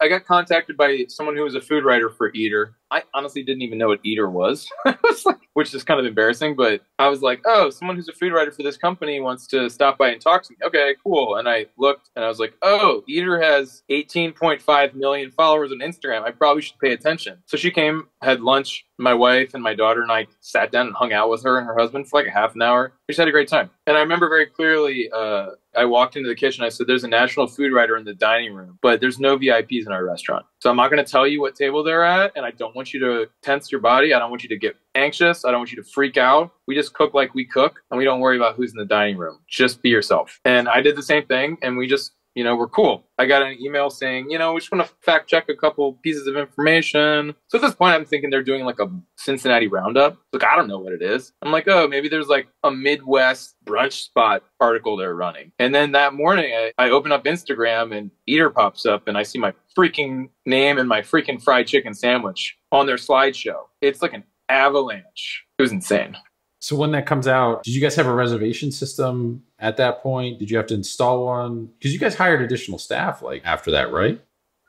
I got contacted by someone who was a food writer for Eater. I honestly didn't even know what Eater was, [laughs] which is kind of embarrassing. But I was like, oh, someone who's a food writer for this company wants to stop by and talk to me. Okay, cool. And I looked and I was like, oh, Eater has 18.5 million followers on Instagram. I probably should pay attention. So she came, had lunch. My wife and my daughter and I sat down and hung out with her and her husband for like a half an hour. We just had a great time. And I remember very clearly, uh, I walked into the kitchen. I said, There's a national food writer in the dining room, but there's no VIPs in our restaurant. So I'm not going to tell you what table they're at. And I don't want you to tense your body. I don't want you to get anxious. I don't want you to freak out. We just cook like we cook and we don't worry about who's in the dining room. Just be yourself. And I did the same thing. And we just you know, we're cool. I got an email saying, you know, we just want to fact check a couple pieces of information. So at this point, I'm thinking they're doing like a Cincinnati roundup. Look, I don't know what it is. I'm like, oh, maybe there's like a Midwest brunch spot article they're running. And then that morning, I, I open up Instagram and Eater pops up and I see my freaking name and my freaking fried chicken sandwich on their slideshow. It's like an avalanche. It was insane. So when that comes out, did you guys have a reservation system at that point? Did you have to install one? Because you guys hired additional staff like after that, right?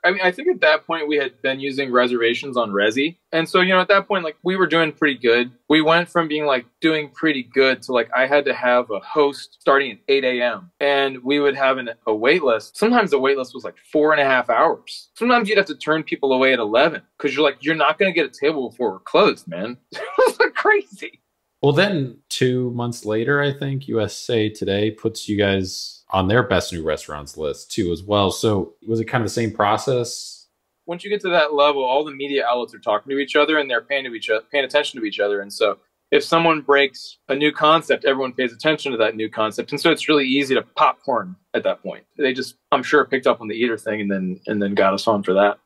I mean, I think at that point we had been using reservations on Resy. And so, you know, at that point, like we were doing pretty good. We went from being like doing pretty good to like I had to have a host starting at 8 a.m. and we would have an, a wait list. Sometimes the wait list was like four and a half hours. Sometimes you'd have to turn people away at 11 because you're like, you're not going to get a table before we're closed, man. [laughs] it was like crazy. Well, then two months later, I think USA Today puts you guys on their best new restaurants list too, as well. So was it kind of the same process? Once you get to that level, all the media outlets are talking to each other and they're paying to each other, paying attention to each other. And so if someone breaks a new concept, everyone pays attention to that new concept. And so it's really easy to popcorn at that point. They just, I'm sure, picked up on the eater thing and then and then got us on for that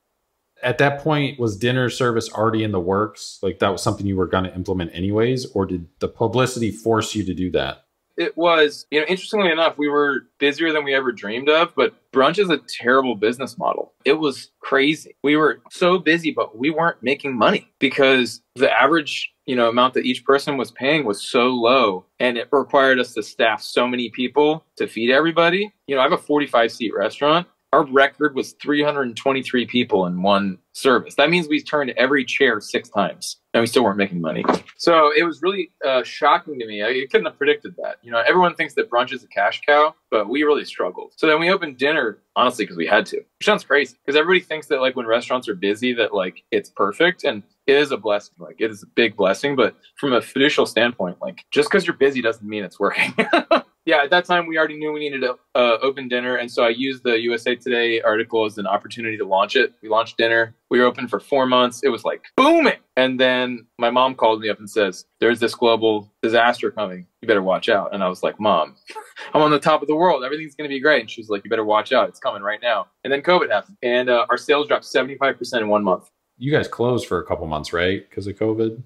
at that point was dinner service already in the works? Like that was something you were going to implement anyways or did the publicity force you to do that? It was you know interestingly enough we were busier than we ever dreamed of but brunch is a terrible business model. It was crazy. We were so busy but we weren't making money because the average you know amount that each person was paying was so low and it required us to staff so many people to feed everybody. You know i have a 45 seat restaurant our record was 323 people in one service. That means we turned every chair six times and we still weren't making money. So it was really uh, shocking to me. I couldn't have predicted that. You know, everyone thinks that brunch is a cash cow, but we really struggled. So then we opened dinner, honestly, because we had to. Which sounds crazy because everybody thinks that like when restaurants are busy, that like it's perfect. And it is a blessing. Like it is a big blessing. But from a fiducial standpoint, like just because you're busy doesn't mean it's working. [laughs] yeah, at that time we already knew we needed to uh, open dinner, and so I used the USA Today article as an opportunity to launch it. We launched dinner. We were open for four months. It was like booming, and then my mom called me up and says, "There's this global disaster coming. You better watch out." And I was like, "Mom, [laughs] I'm on the top of the world. Everything's going to be great." And she was like, "You better watch out. It's coming right now." And then COVID happened, and uh, our sales dropped 75 percent in one month. You guys closed for a couple months, right? Because of COVID.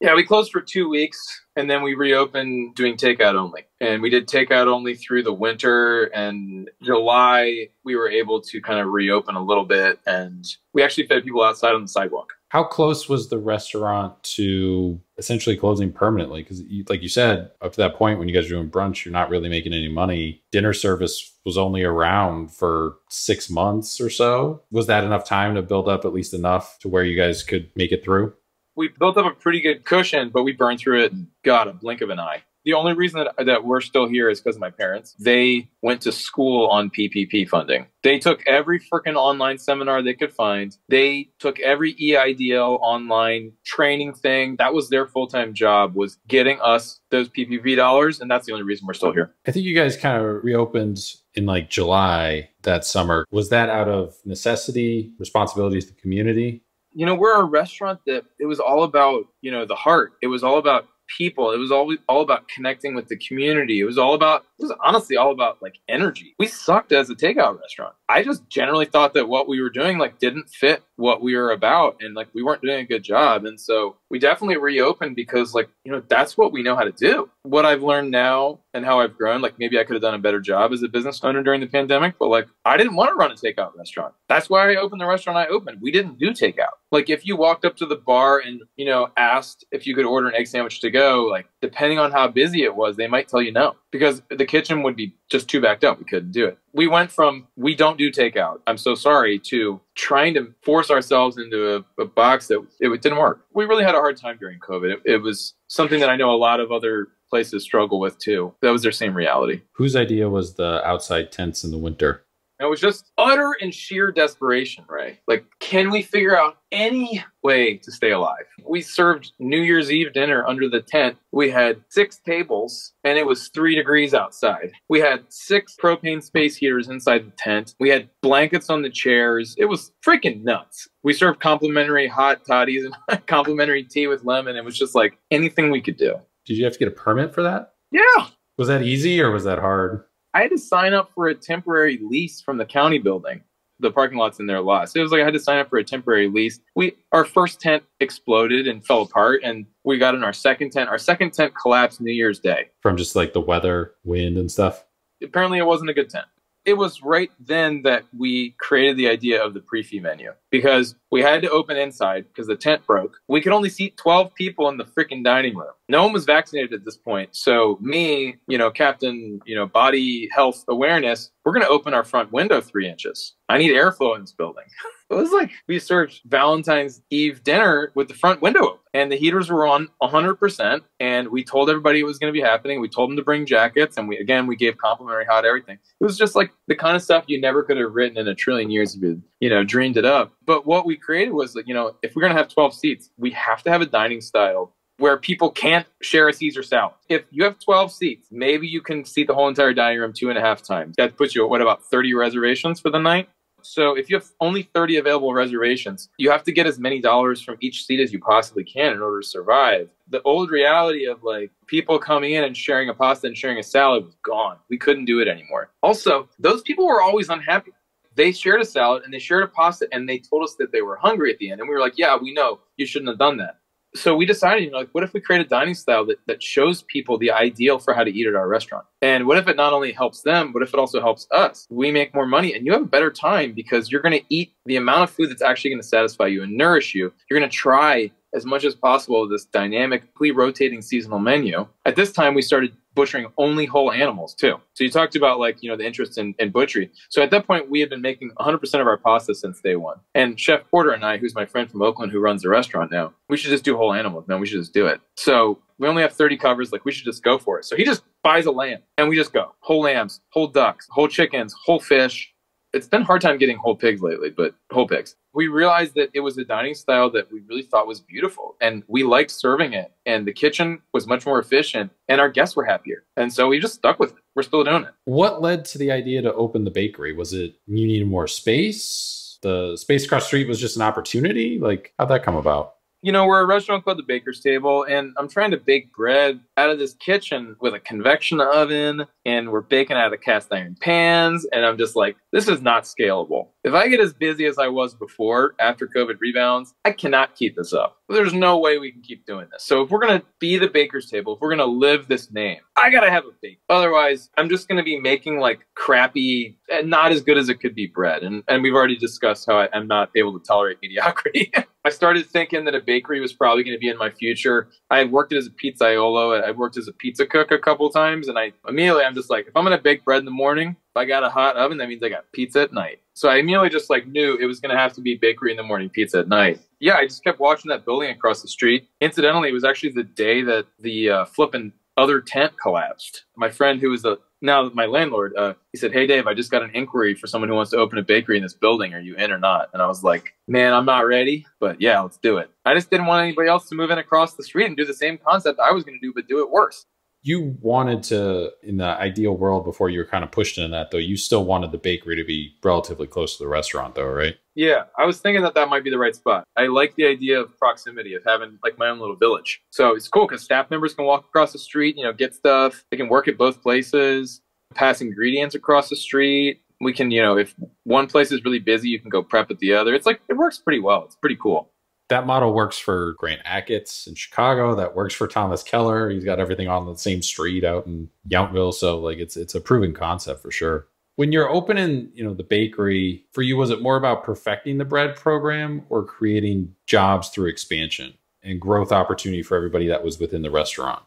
Yeah, we closed for two weeks and then we reopened doing takeout only. And we did takeout only through the winter. And July, we were able to kind of reopen a little bit. And we actually fed people outside on the sidewalk. How close was the restaurant to essentially closing permanently? Because, like you said, up to that point when you guys were doing brunch, you're not really making any money. Dinner service was only around for six months or so. Was that enough time to build up at least enough to where you guys could make it through? We built up a pretty good cushion, but we burned through it in God a blink of an eye. The only reason that, that we're still here is because of my parents. They went to school on PPP funding. They took every freaking online seminar they could find. They took every EIDL online training thing. That was their full time job was getting us those PPP dollars, and that's the only reason we're still here. I think you guys kind of reopened in like July that summer. Was that out of necessity, responsibility to the community? You know, we're a restaurant that it was all about, you know, the heart. It was all about people. It was all all about connecting with the community. It was all about it was honestly all about like energy. We sucked as a takeout restaurant. I just generally thought that what we were doing like didn't fit what we were about and like we weren't doing a good job. And so we definitely reopened because like, you know, that's what we know how to do. What I've learned now and how I've grown, like maybe I could have done a better job as a business owner during the pandemic, but like I didn't want to run a takeout restaurant. That's why I opened the restaurant I opened. We didn't do takeout. Like if you walked up to the bar and, you know, asked if you could order an egg sandwich to go, like depending on how busy it was, they might tell you no because the kitchen would be just too backed up. We couldn't do it. We went from we don't do takeout. I'm so sorry to trying to force ourselves into a, a box that it, it, didn't work. We really had a hard time during COVID. It, it was something that I know a lot of other places struggle with too. That was their same reality. Whose idea was the outside tents in the winter? It was just utter and sheer desperation, Ray. Like, can we figure out any way to stay alive? We served New Year's Eve dinner under the tent. We had six tables and it was three degrees outside. We had six propane space heaters inside the tent. We had blankets on the chairs. It was freaking nuts. We served complimentary hot toddies and [laughs] complimentary tea with lemon. It was just like anything we could do. Did you have to get a permit for that? Yeah. Was that easy or was that hard? I had to sign up for a temporary lease from the county building. The parking lot's in their lot. So it was like I had to sign up for a temporary lease. We our first tent exploded and fell apart and we got in our second tent. Our second tent collapsed New Year's Day. From just like the weather, wind and stuff. Apparently it wasn't a good tent it was right then that we created the idea of the prix fixe menu because we had to open inside because the tent broke. We could only seat 12 people in the freaking dining room. No one was vaccinated at this point. So me, you know, Captain, you know, body health awareness, we're going to open our front window three inches. I need airflow in this building. [laughs] It was like we served Valentine's Eve dinner with the front window open and the heaters were on 100% and we told everybody it was going to be happening we told them to bring jackets and we again we gave complimentary hot everything it was just like the kind of stuff you never could have written in a trillion years if you you know dreamed it up but what we created was like you know if we're going to have 12 seats we have to have a dining style where people can't share a Caesar salad. If you have 12 seats, maybe you can seat the whole entire dining room two and a half times. That puts you at what about 30 reservations for the night? So if you have only 30 available reservations, you have to get as many dollars from each seat as you possibly can in order to survive. The old reality of like people coming in and sharing a pasta and sharing a salad was gone. We couldn't do it anymore. Also, those people were always unhappy. They shared a salad and they shared a pasta and they told us that they were hungry at the end. And we were like, yeah, we know you shouldn't have done that so we decided, you know, like, what if we create a dining style that, that shows people the ideal for how to eat at our restaurant? And what if it not only helps them, but if it also helps us? We make more money and you have a better time because you're going to eat the amount of food that's actually going to satisfy you and nourish you. You're going to try as much as possible this dynamically rotating seasonal menu. At this time, we started butchering only whole animals too. So you talked about like, you know, the interest in, in butchery. So at that point, we had been making 100% of our pasta since day one. And Chef Porter and I, who's my friend from Oakland who runs the restaurant now, we should just do whole animals, man. We should just do it. So we only have 30 covers. Like we should just go for it. So he just buys a lamb and we just go whole lambs, whole ducks, whole chickens, whole fish, it's been a hard time getting whole pigs lately, but whole pigs. We realized that it was a dining style that we really thought was beautiful and we liked serving it. And the kitchen was much more efficient and our guests were happier. And so we just stuck with it. We're still doing it. What led to the idea to open the bakery? Was it you needed more space? The space across street was just an opportunity? Like, how'd that come about? You know, we're a restaurant called the Baker's Table, and I'm trying to bake bread out of this kitchen with a convection oven, and we're baking out of cast iron pans. And I'm just like, this is not scalable. If I get as busy as I was before after COVID rebounds, I cannot keep this up. There's no way we can keep doing this. So if we're going to be the Baker's Table, if we're going to live this name, I got to have a bake. Otherwise, I'm just going to be making like crappy, eh, not as good as it could be bread. And, and we've already discussed how I, I'm not able to tolerate [laughs] mediocrity. I started thinking that a bakery was probably going to be in my future. I had worked as a pizzaiolo. I worked as a pizza cook a couple times, and I immediately I'm just like, if I'm going to bake bread in the morning, if I got a hot oven, that means I got pizza at night. So I immediately just like knew it was going to have to be bakery in the morning, pizza at night. Yeah, I just kept watching that building across the street. Incidentally, it was actually the day that the uh, flipping other tent collapsed. My friend who was the now my landlord, uh, he said, "Hey Dave, I just got an inquiry for someone who wants to open a bakery in this building. Are you in or not?" And I was like, "Man, I'm not ready, but yeah, let's do it." I just didn't want anybody else to move in across the street and do the same concept I was going to do, but do it worse you wanted to in the ideal world before you were kind of pushed into that though you still wanted the bakery to be relatively close to the restaurant though right? Yeah i was thinking that that might be the right spot. I like the idea of proximity of having like my own little village. So it's cool because staff members can walk across the street you know get stuff. They can work at both places pass ingredients across the street. We can you know if one place is really busy you can go prep at the other. It's like it works pretty well. It's pretty cool that model works for Grant Achatz in Chicago. That works for Thomas Keller. He's got everything on the same street out in Yountville. So like it's it's a proven concept for sure. When you're opening, you know, the bakery, for you, was it more about perfecting the bread program or creating jobs through expansion and growth opportunity for everybody that was within the restaurant?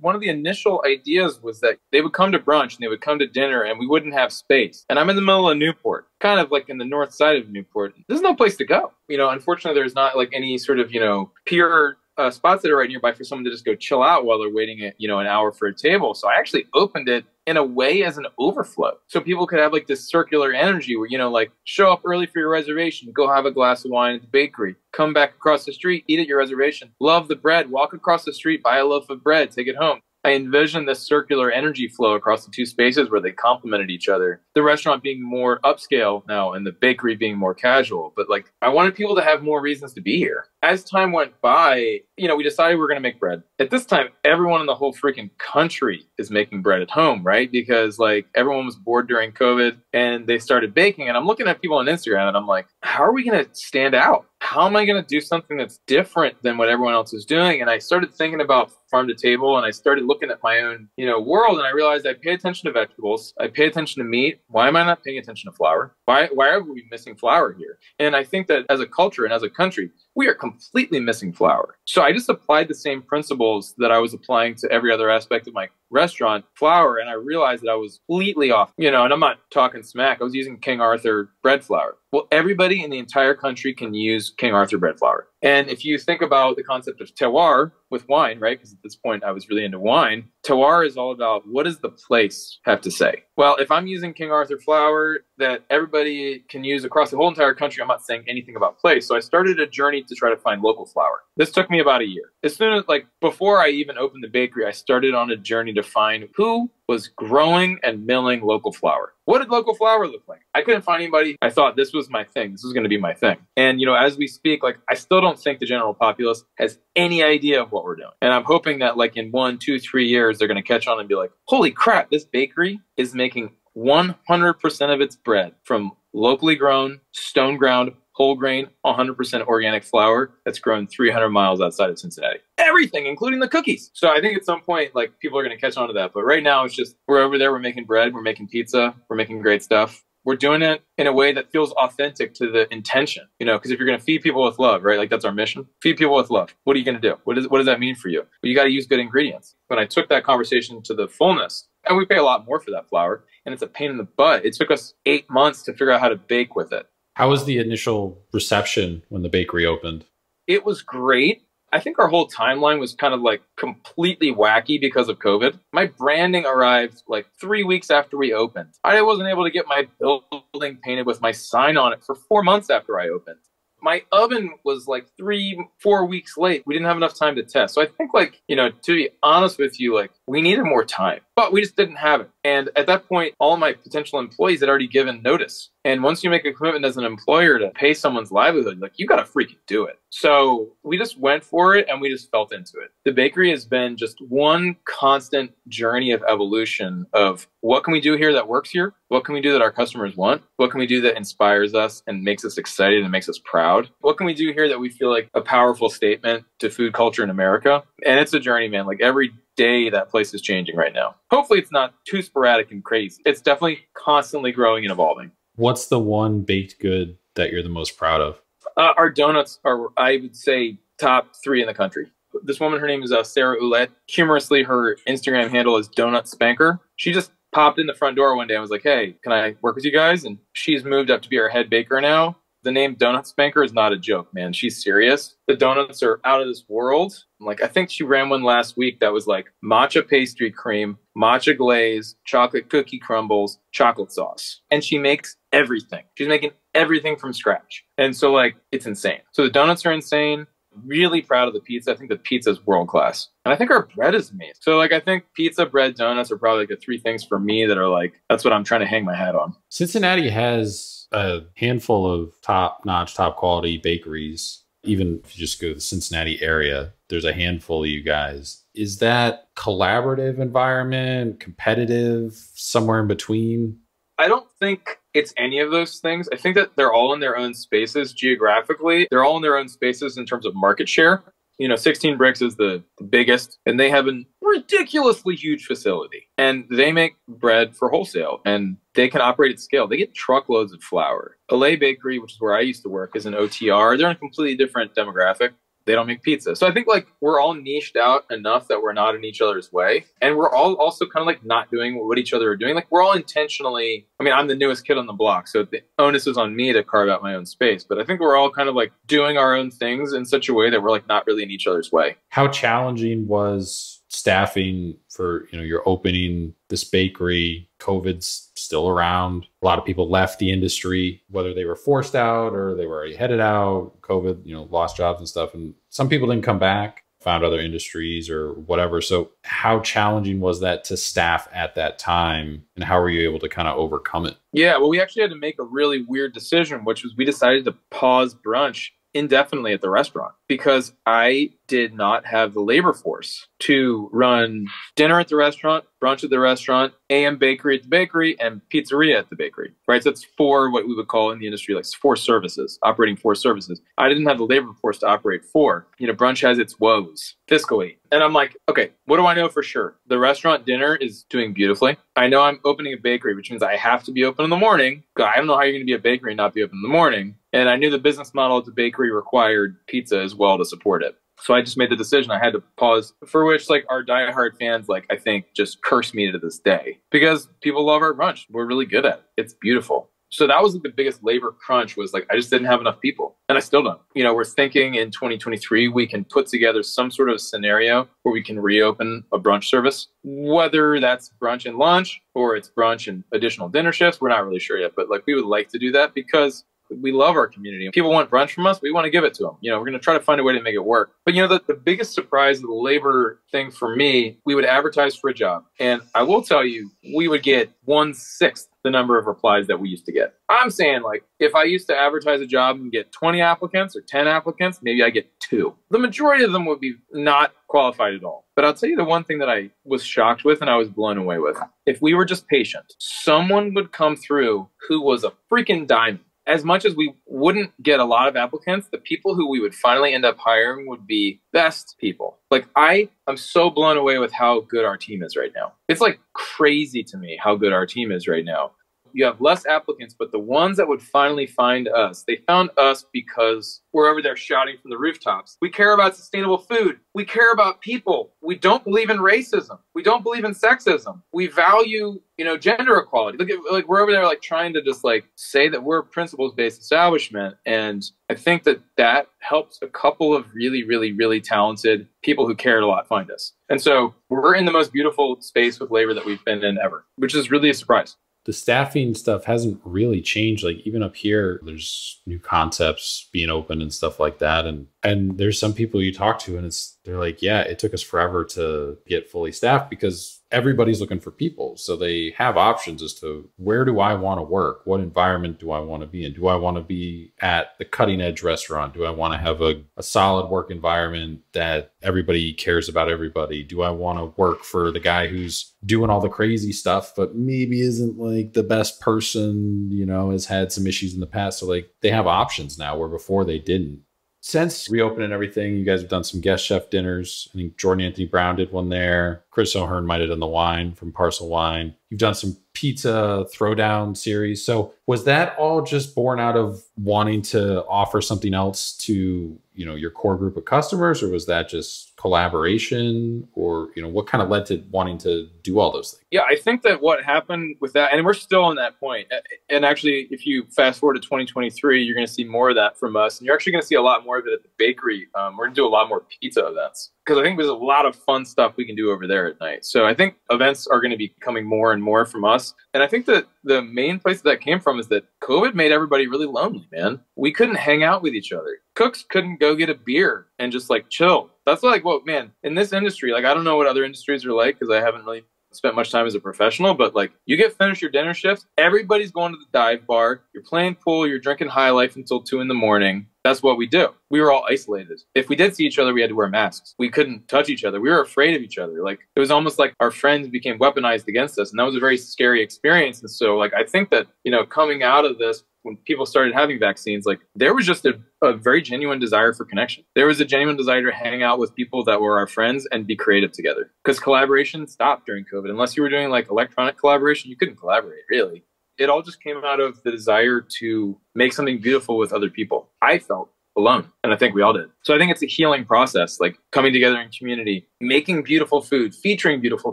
One of the initial ideas was that they would come to brunch and they would come to dinner and we wouldn't have space. And I'm in the middle of Newport, kind of like in the north side of Newport. There's no place to go. You know, unfortunately, there's not like any sort of, you know, pure uh, spots that are right nearby for someone to just go chill out while they're waiting, at, you know, an hour for a table. So I actually opened it in a way as an overflow. So people could have like this circular energy where, you know, like show up early for your reservation, go have a glass of wine at the bakery, come back across the street, eat at your reservation, love the bread, walk across the street, buy a loaf of bread, take it home. I envisioned this circular energy flow across the two spaces where they complemented each other. The restaurant being more upscale now and the bakery being more casual. But like, I wanted people to have more reasons to be here. As time went by, you know, we decided we were going to make bread. At this time, everyone in the whole freaking country is making bread at home, right? Because like everyone was bored during COVID and they started baking. And I'm looking at people on Instagram and I'm like, how are we going to stand out? How am I going to do something that's different than what everyone else is doing? And I started thinking about farm to table and I started looking at my own, you know, world and I realized I pay attention to vegetables, I pay attention to meat. Why am I not paying attention to flour? Why why are we missing flour here? And I think that as a culture and as a country, we are completely missing flour. So I just applied the same principles that I was applying to every other aspect of my restaurant, flour, and I realized that I was completely off. You know, and I'm not talking smack. I was using King Arthur bread flour. Well, everybody in the entire country can use King Arthur bread flour. And if you think about the concept of terroir with wine, right? Because at this point I was really into wine. Terroir is all about what does the place have to say? Well, if I'm using King Arthur flour that everybody can use across the whole entire country, I'm not saying anything about place. So I started a journey to try to find local flour. This took me about a year. As soon as, like, before I even opened the bakery, I started on a journey to find who was growing and milling local flour. What did local flour look like? I couldn't find anybody. I thought this was my thing. This was going to be my thing. And, you know, as we speak, like, I still don't think the general populace has any idea of what we're doing. And I'm hoping that, like, in one, two, three years, they're going to catch on and be like, holy crap, this bakery is making 100% of its bread from locally grown, stone ground, whole grain, 100% organic flour that's grown 300 miles outside of Cincinnati. Everything, including the cookies. So I think at some point, like people are going to catch on to that. But right now, it's just we're over there, we're making bread, we're making pizza, we're making great stuff. We're doing it in a way that feels authentic to the intention, you know, because if you're going to feed people with love, right? Like that's our mission. Feed people with love. What are you going to do? What, is, what does that mean for you? Well, you got to use good ingredients. When I took that conversation to the fullness, and we pay a lot more for that flour, and it's a pain in the butt. It took us eight months to figure out how to bake with it. How was the initial reception when the bakery opened? It was great. I think our whole timeline was kind of like completely wacky because of COVID. My branding arrived like three weeks after we opened. I wasn't able to get my building painted with my sign on it for four months after I opened. My oven was like three, four weeks late. We didn't have enough time to test. So I think, like, you know, to be honest with you, like, we needed more time, but we just didn't have it. And at that point, all my potential employees had already given notice. And once you make a commitment as an employer to pay someone's livelihood, like you got to freaking do it. So we just went for it and we just felt into it. The bakery has been just one constant journey of evolution of what can we do here that works here? What can we do that our customers want? What can we do that inspires us and makes us excited and makes us proud? What can we do here that we feel like a powerful statement to food culture in America? And it's a journey, man. Like every day that place is changing right now. Hopefully it's not too sporadic and crazy. It's definitely constantly growing and evolving. What's the one baked good that you're the most proud of? Uh, our donuts are, I would say, top three in the country. This woman, her name is uh, Sarah Ouellette. Humorously, her Instagram handle is Donut Spanker. She just popped in the front door one day and was like, "Hey, can I work with you guys?" And she's moved up to be our head baker now the name Donut Spanker is not a joke, man. She's serious. The donuts are out of this world. Like, I think she ran one last week that was like matcha pastry cream, matcha glaze, chocolate cookie crumbles, chocolate sauce. And she makes everything. She's making everything from scratch. And so, like, it's insane. So the donuts are insane really proud of the pizza. I think the pizza is world class. And I think our bread is amazing. So like I think pizza, bread, donuts are probably like the three things for me that are like that's what I'm trying to hang my hat on. Cincinnati has a handful of top notch, top quality bakeries. Even if you just go to the Cincinnati area, there's a handful of you guys. Is that collaborative environment, competitive, somewhere in between? I don't think it's any of those things. I think that they're all in their own spaces geographically. They're all in their own spaces in terms of market share. You know, 16 Bricks is the, biggest, and they have a ridiculously huge facility. And they make bread for wholesale, and they can operate at scale. They get truckloads of flour. Allez Bakery, which is where I used to work, is an OTR. They're in a completely different demographic they don't make pizza. So I think like we're all niched out enough that we're not in each other's way. And we're all also kind of like not doing what each other are doing. Like we're all intentionally, I mean, I'm the newest kid on the block. So the onus is on me to carve out my own space. But I think we're all kind of like doing our own things in such a way that we're like not really in each other's way. How challenging was staffing for you know you're opening this bakery covid's still around. A lot of people left the industry whether they were forced out or they were already headed out covid you know lost jobs and stuff. And some people didn't come back found other industries or whatever. So how challenging was that to staff at that time? And how were you able to kind of overcome it? Yeah well we actually had to make a really weird decision which was we decided to pause brunch indefinitely at the restaurant because I did not have the labor force to run dinner at the restaurant, brunch at the restaurant, AM bakery at the bakery, and pizzeria at the bakery. Right. So that's four what we would call in the industry like four services, operating four services. I didn't have the labor force to operate four. You know, brunch has its woes fiscally. And I'm like, okay, what do I know for sure? The restaurant dinner is doing beautifully. I know I'm opening a bakery, which means I have to be open in the morning. I don't know how you're going to be a bakery and not be open in the morning. And I knew the business model of the bakery required pizza as well to support it. So I just made the decision. I had to pause, for which like our diehard fans, like I think, just curse me to this day because people love our brunch. We're really good at it. It's beautiful. So that was like the biggest labor crunch was like I just didn't have enough people, and I still don't. You know, we're thinking in 2023 we can put together some sort of scenario where we can reopen a brunch service, whether that's brunch and lunch or it's brunch and additional dinner shifts. We're not really sure yet, but like we would like to do that because we love our community. People want brunch from us. We want to give it to them. You know, we're going to try to find a way to make it work. But you know, the, the biggest surprise of the labor thing for me, we would advertise for a job. And I will tell you, we would get one sixth the number of replies that we used to get. I'm saying like if I used to advertise a job and get 20 applicants or 10 applicants, maybe I get two. The majority of them would be not qualified at all. But I'll tell you the one thing that I was shocked with and I was blown away with. If we were just patient, someone would come through who was a freaking diamond as much as we wouldn't get a lot of applicants, the people who we would finally end up hiring would be best people. Like I am so blown away with how good our team is right now. It's like crazy to me how good our team is right now you have less applicants, but the ones that would finally find us, they found us because we're over there shouting from the rooftops. We care about sustainable food. We care about people. We don't believe in racism. We don't believe in sexism. We value, you know, gender equality. Look at like we're over there like trying to just like say that we're a principles-based establishment and I think that that helps a couple of really really really talented people who cared a lot find us. And so we're in the most beautiful space with labor that we've been in ever, which is really a surprise the staffing stuff hasn't really changed. Like even up here, there's new concepts being open and stuff like that. And and there's some people you talk to and it's they're like, yeah, it took us forever to get fully staffed because everybody's looking for people. So they have options as to where do I want to work? What environment do I want to be in? Do I want to be at the cutting edge restaurant? Do I want to have a, a solid work environment that everybody cares about everybody? Do I want to work for the guy who's doing all the crazy stuff, but maybe isn't like the best person, you know, has had some issues in the past? So like they have options now where before they didn't since reopening everything, you guys have done some guest chef dinners. I think Jordan Anthony Brown did one there. Chris O'Hearn might have done the wine from Parcel Wine. You've done some pizza throwdown series. So was that all just born out of wanting to offer something else to, you know, your core group of customers or was that just collaboration or, you know, what kind of led to wanting to do all those things? Yeah, I think that what happened with that and we're still on that point. And actually if you fast forward to 2023, you're going to see more of that from us and you're actually going to see a lot more of it at the bakery. Um, we're going to do a lot more pizza events because I think there's a lot of fun stuff we can do over there at night. So I think events are going to be coming more and more from us. And I think that the main place that, that came from is that COVID made everybody really lonely, man. We couldn't hang out with each other. Cooks couldn't go get a beer and just like chill. That's like, well, man, in this industry, like I don't know what other industries are like because I haven't really spent much time as a professional, but like you get finished your dinner shift, everybody's going to the dive bar, you're playing pool, you're drinking high life until two in the morning. That's what we do. We were all isolated. If we did see each other, we had to wear masks. We couldn't touch each other. We were afraid of each other. Like it was almost like our friends became weaponized against us. And that was a very scary experience. And so like I think that, you know, coming out of this when people started having vaccines, like there was just a, a, very genuine desire for connection. There was a genuine desire to hang out with people that were our friends and be creative together. Because collaboration stopped during COVID. Unless you were doing like electronic collaboration, you couldn't collaborate really. It all just came out of the desire to make something beautiful with other people. I felt alone. And I think we all did. So I think it's a healing process, like coming together in community, making beautiful food, featuring beautiful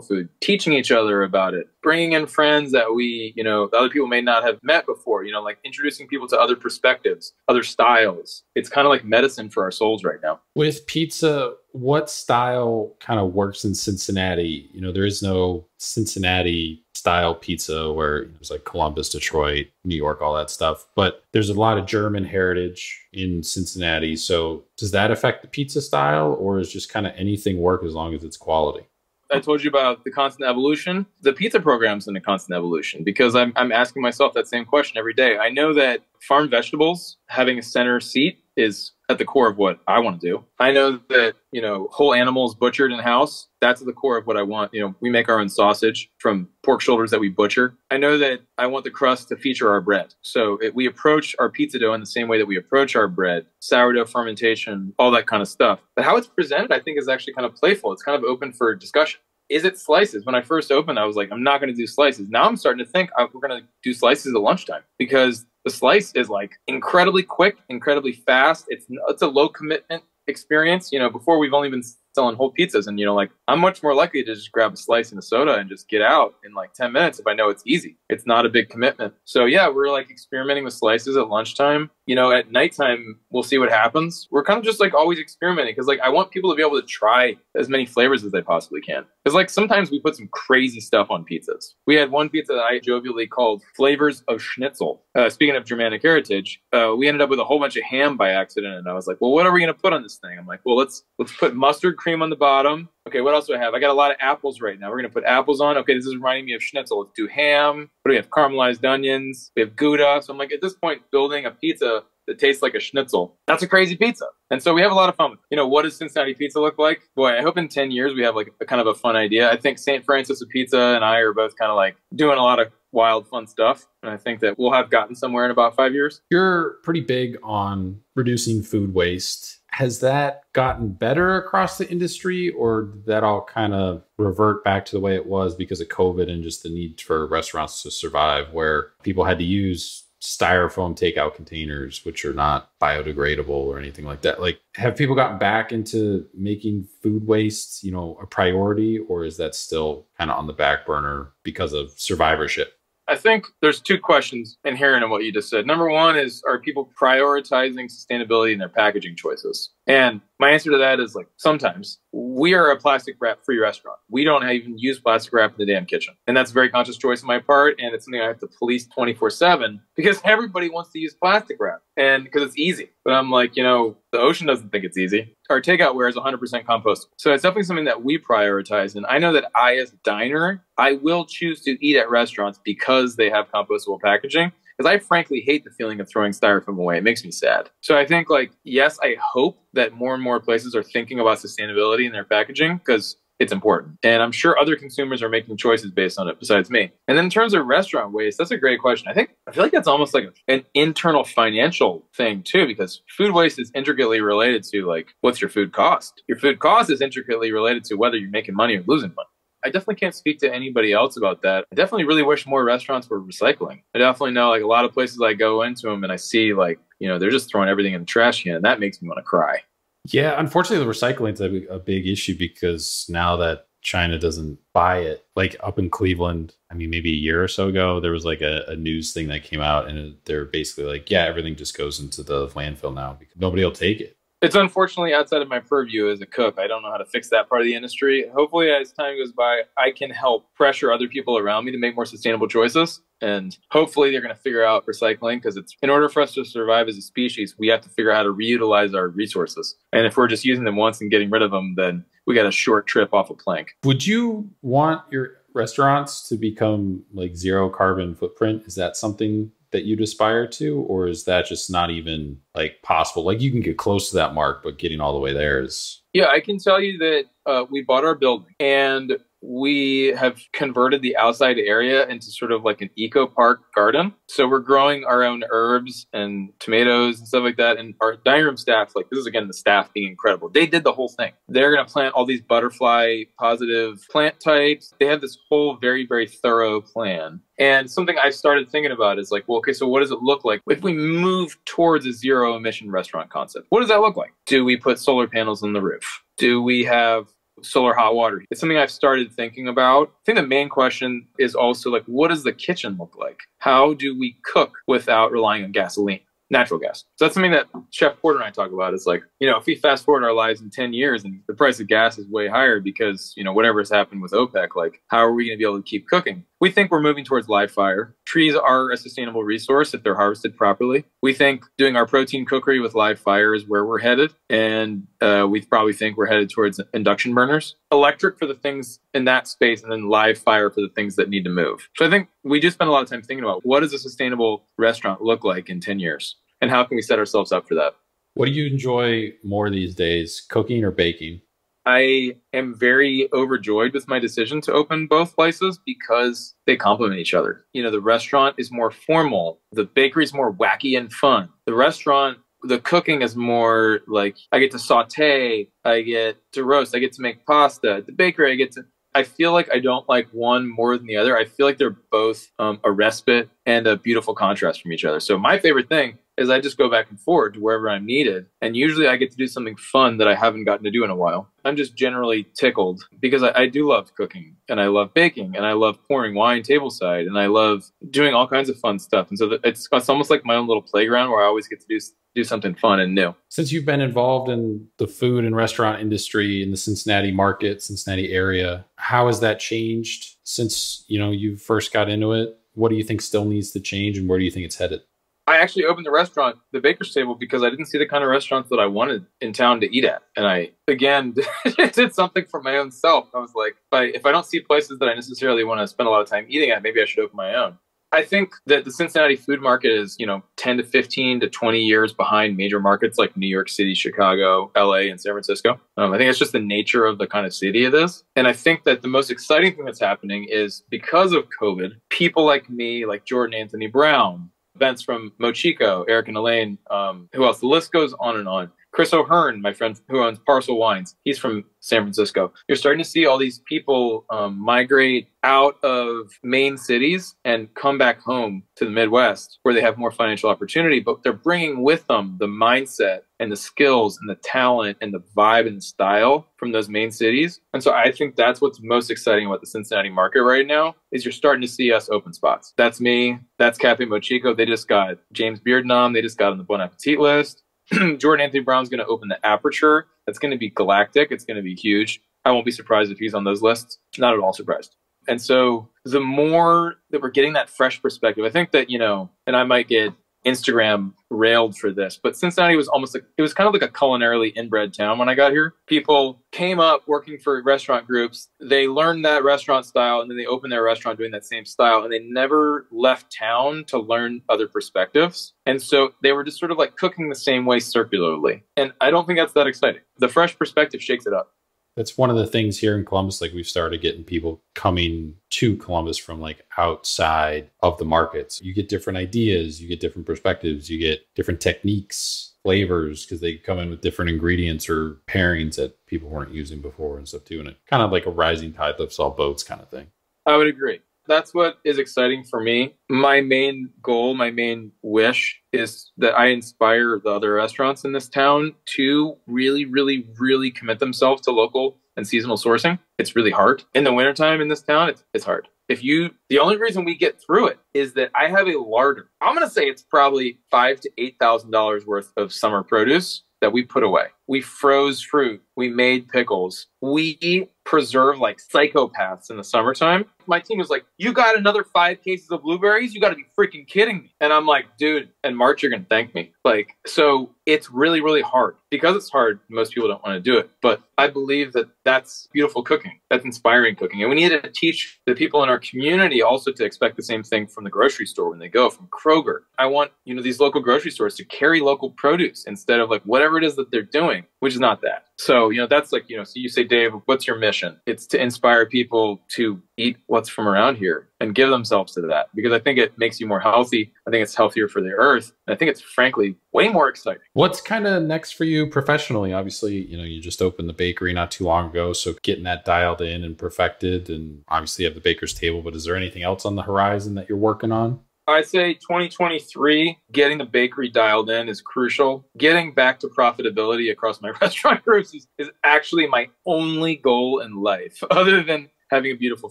food, teaching each other about it, bringing in friends that we, you know, other people may not have met before, you know, like introducing people to other perspectives, other styles. It's kind of like medicine for our souls right now. With pizza, what style kind of works in Cincinnati? You know, there is no Cincinnati style pizza where there's like Columbus, Detroit, New York, all that stuff. But there's a lot of German heritage in Cincinnati. So does that affect the pizza style or is just kind of anything work as long as it's quality? I told you about the constant evolution. The pizza program's in a constant evolution because I'm, I'm asking myself that same question every day. I know that farm vegetables having a center seat is at the core of what I want to do. I know that, you know, whole animals butchered in house, that's at the core of what I want. You know, we make our own sausage from pork shoulders that we butcher. I know that I want the crust to feature our bread. So it, we approach our pizza dough in the same way that we approach our bread, sourdough fermentation, all that kind of stuff. But how it's presented, I think, is actually kind of playful. It's kind of open for discussion is it slices? When I first opened, I was like, I'm not going to do slices. Now I'm starting to think uh, we're going to do slices at lunchtime because the slice is like incredibly quick, incredibly fast. It's it's a low commitment experience. You know, before we've only been selling whole pizzas, and you know, like I'm much more likely to just grab a slice and a soda and just get out in like 10 minutes if I know it's easy. It's not a big commitment. So yeah, we're like experimenting with slices at lunchtime. You know, at nighttime we'll see what happens. We're kind of just like always experimenting because like I want people to be able to try as many flavors as they possibly can. Because like sometimes we put some crazy stuff on pizzas. We had one pizza that I jovially called flavors of schnitzel. Uh, speaking of Germanic heritage, uh, we ended up with a whole bunch of ham by accident, and I was like, "Well, what are we going to put on this thing?" I'm like, "Well, let's let's put mustard cream on the bottom. Okay, what else do I have? I got a lot of apples right now. We're to put apples on. Okay, this is reminding me of schnitzel. Let's do ham. What do we have? Caramelized onions. We have Gouda. So I'm like, at this point, building a pizza that tastes like a schnitzel. That's a crazy pizza. And so we have a lot of fun. You know, what does Cincinnati pizza look like? Boy, I hope in 10 years we have like a kind of a fun idea. I think St. Francis Apizza and I are both kind of like doing a lot of wild, fun stuff. And I think that we'll have gotten somewhere in about five years. You're pretty big on reducing food waste. Has that gotten better across the industry, or did that all kind of revert back to the way it was because of COVID and just the need for restaurants to survive, where people had to use styrofoam takeout containers, which are not biodegradable or anything like that. Like, have people gotten back into making food waste, you know, a priority, or is that still kind of on the back burner because of survivorship? I think there's two questions inherent in what you just said. Number one is Are people prioritizing sustainability in their packaging choices? And my answer to that is like sometimes we are a plastic wrap free restaurant. We don't even use plastic wrap in the damn kitchen. And that's a very conscious choice on my part. And it's something I have to police 24 7 because everybody wants to use plastic wrap and because it's easy. But I'm like, you know, the ocean doesn't think it's easy. Our takeout ware is 100% compostable. So it's definitely something that we prioritize. And I know that I, as a diner, I will choose to eat at restaurants because they have compostable packaging because I frankly hate the feeling of throwing styrofoam away. It makes me sad. So I think like yes, I hope that more and more places are thinking about sustainability in their packaging because it's important. And I'm sure other consumers are making choices based on it besides me. And then in terms of restaurant waste, that's a great question. I think I feel like that's almost like an internal financial thing too, because food waste is intricately related to like what's your food cost. Your food cost is intricately related to whether you're making money or losing money. I definitely can't speak to anybody else about that. I definitely really wish more restaurants were recycling. I definitely know like a lot of places I go into them and I see like, you know, they're just throwing everything in the trash can. And that makes me want to cry. Yeah, unfortunately, the recycling is a, a big issue because now that China doesn't buy it, like up in Cleveland, I mean, maybe a year or so ago, there was like a, a news thing that came out, and they're basically like, yeah, everything just goes into the landfill now because nobody will take it. It's unfortunately outside of my purview as a cook. I don't know how to fix that part of the industry. Hopefully, as time goes by, I can help pressure other people around me to make more sustainable choices. And hopefully, they're going to figure out recycling because it's in order for us to survive as a species, we have to figure out how to reutilize our resources. And if we're just using them once and getting rid of them, then we got a short trip off a plank. Would you want your restaurants to become like zero carbon footprint? Is that something that you'd aspire to, or is that just not even like possible? Like you can get close to that mark, but getting all the way there is. Yeah, I can tell you that uh, we bought our building and we have converted the outside area into sort of like an eco park garden. So we're growing our own herbs and tomatoes and stuff like that. And our dining room staff, like this is again the staff being incredible. They did the whole thing. They're going to plant all these butterfly positive plant types. They have this whole very, very thorough plan. And something I started thinking about is like, well, okay, so what does it look like if we move towards a zero emission restaurant concept? What does that look like? Do we put solar panels on the roof? Do we have solar hot water. It's something I've started thinking about. I think the main question is also like, what does the kitchen look like? How do we cook without relying on gasoline? natural gas. So that's something that Chef Porter and I talk about. Is like, you know, if we fast forward our lives in 10 years and the price of gas is way higher because, you know, whatever has happened with OPEC, like, how are we going to be able to keep cooking? We think we're moving towards live fire. Trees are a sustainable resource if they're harvested properly. We think doing our protein cookery with live fire is where we're headed. And uh, we probably think we're headed towards induction burners. Electric for the things in that space, and then live fire for the things that need to move. So I think we do spend a lot of time thinking about what does a sustainable restaurant look like in 10 years? and how can we set ourselves up for that? What do you enjoy more these days, cooking or baking? I am very overjoyed with my decision to open both places because they complement each other. You know, the restaurant is more formal, the bakery is more wacky and fun. The restaurant, the cooking is more like I get to saute, I get to roast, I get to make pasta. The bakery, I get to I feel like I don't like one more than the other. I feel like they're both um, a respite and a beautiful contrast from each other. So my favorite thing is I just go back and forth to wherever I'm needed. And usually I get to do something fun that I haven't gotten to do in a while. I'm just generally tickled because I, I, do love cooking and I love baking and I love pouring wine tableside and I love doing all kinds of fun stuff. And so it's, it's almost like my own little playground where I always get to do do something fun and new. Since you've been involved in the food and restaurant industry in the Cincinnati market, Cincinnati area, how has that changed since, you know, you first got into it? What do you think still needs to change and where do you think it's headed? I actually opened the restaurant, the Baker's Table, because I didn't see the kind of restaurants that I wanted in town to eat at. And I, again, [laughs] did something for my own self. I was like, if I, if I don't see places that I necessarily want to spend a lot of time eating at, maybe I should open my own. I think that the Cincinnati food market is, you know, 10 to 15 to 20 years behind major markets like New York City, Chicago, LA, and San Francisco. Um, I think it's just the nature of the kind of city it is. And I think that the most exciting thing that's happening is because of COVID, people like me, like Jordan Anthony Brown, Events from Mochiko, Eric and Elaine. Um, who else? The list goes on and on. Chris O'Hearn, my friend who owns Parcel Wines, he's from San Francisco. You're starting to see all these people um, migrate out of main cities and come back home to the Midwest where they have more financial opportunity, but they're bringing with them the mindset and the skills and the talent and the vibe and style from those main cities. And so I think that's what's most exciting about the Cincinnati market right now is you're starting to see us open spots. That's me. That's Cafe Mochiko. They just got James Beard nom. They just got on the Bon Appetit list. [clears throat] Jordan Anthony Brown's going to open the aperture. That's going to be galactic. It's going to be huge. I won't be surprised if he's on those lists. Not at all surprised. And so the more that we're getting that fresh perspective, I think that, you know, and I might get Instagram railed for this, but Cincinnati was almost like it was kind of like a culinarily inbred town when I got here. People came up working for restaurant groups. They learned that restaurant style and then they opened their restaurant doing that same style and they never left town to learn other perspectives. And so they were just sort of like cooking the same way circularly. And I don't think that's that exciting. The fresh perspective shakes it up that's one of the things here in Columbus. Like we've started getting people coming to Columbus from like outside of the markets. You get different ideas, you get different perspectives, you get different techniques flavors because they come in with different ingredients or pairings that people weren't using before and stuff too. And it kind of like a rising tide lifts all boats kind of thing. I would agree. That's what is exciting for me. My main goal, my main wish is that I inspire the other restaurants in this town to really, really, really commit themselves to local and seasonal sourcing. It's really hard. In the wintertime in this town, it's, it's hard. If you, the only reason we get through it is that I have a larder. I'm going to say it's probably five to eight thousand dollars worth of summer produce that we put away. We froze fruit. We made pickles. We preserve like psychopaths in the summertime. My team was like, You got another five cases of blueberries? You got to be freaking kidding me. And I'm like, Dude, in March, you're going to thank me. Like, so it's really, really hard. Because it's hard, most people don't want to do it. But I believe that that's beautiful cooking. That's inspiring cooking. And we need to teach the people in our community also to expect the same thing from the grocery store when they go, from Kroger. I want, you know, these local grocery stores to carry local produce instead of like whatever it is that they're doing, which is not that. So, you know, that's like, you know, so you say, Dave, what's your mission? It's to inspire people to eat what's from around here and give themselves to that because I think it makes you more healthy. I think it's healthier for the earth. I think it's frankly way more exciting. What's kind of next for you professionally? Obviously, you know, you just opened the bakery not too long ago. So getting that dialed in and perfected and obviously you have the baker's table, but is there anything else on the horizon that you're working on? I'd say 2023, getting the bakery dialed in is crucial. Getting back to profitability across my [laughs] restaurant groups is, is actually my only goal in life, [laughs] other than having a beautiful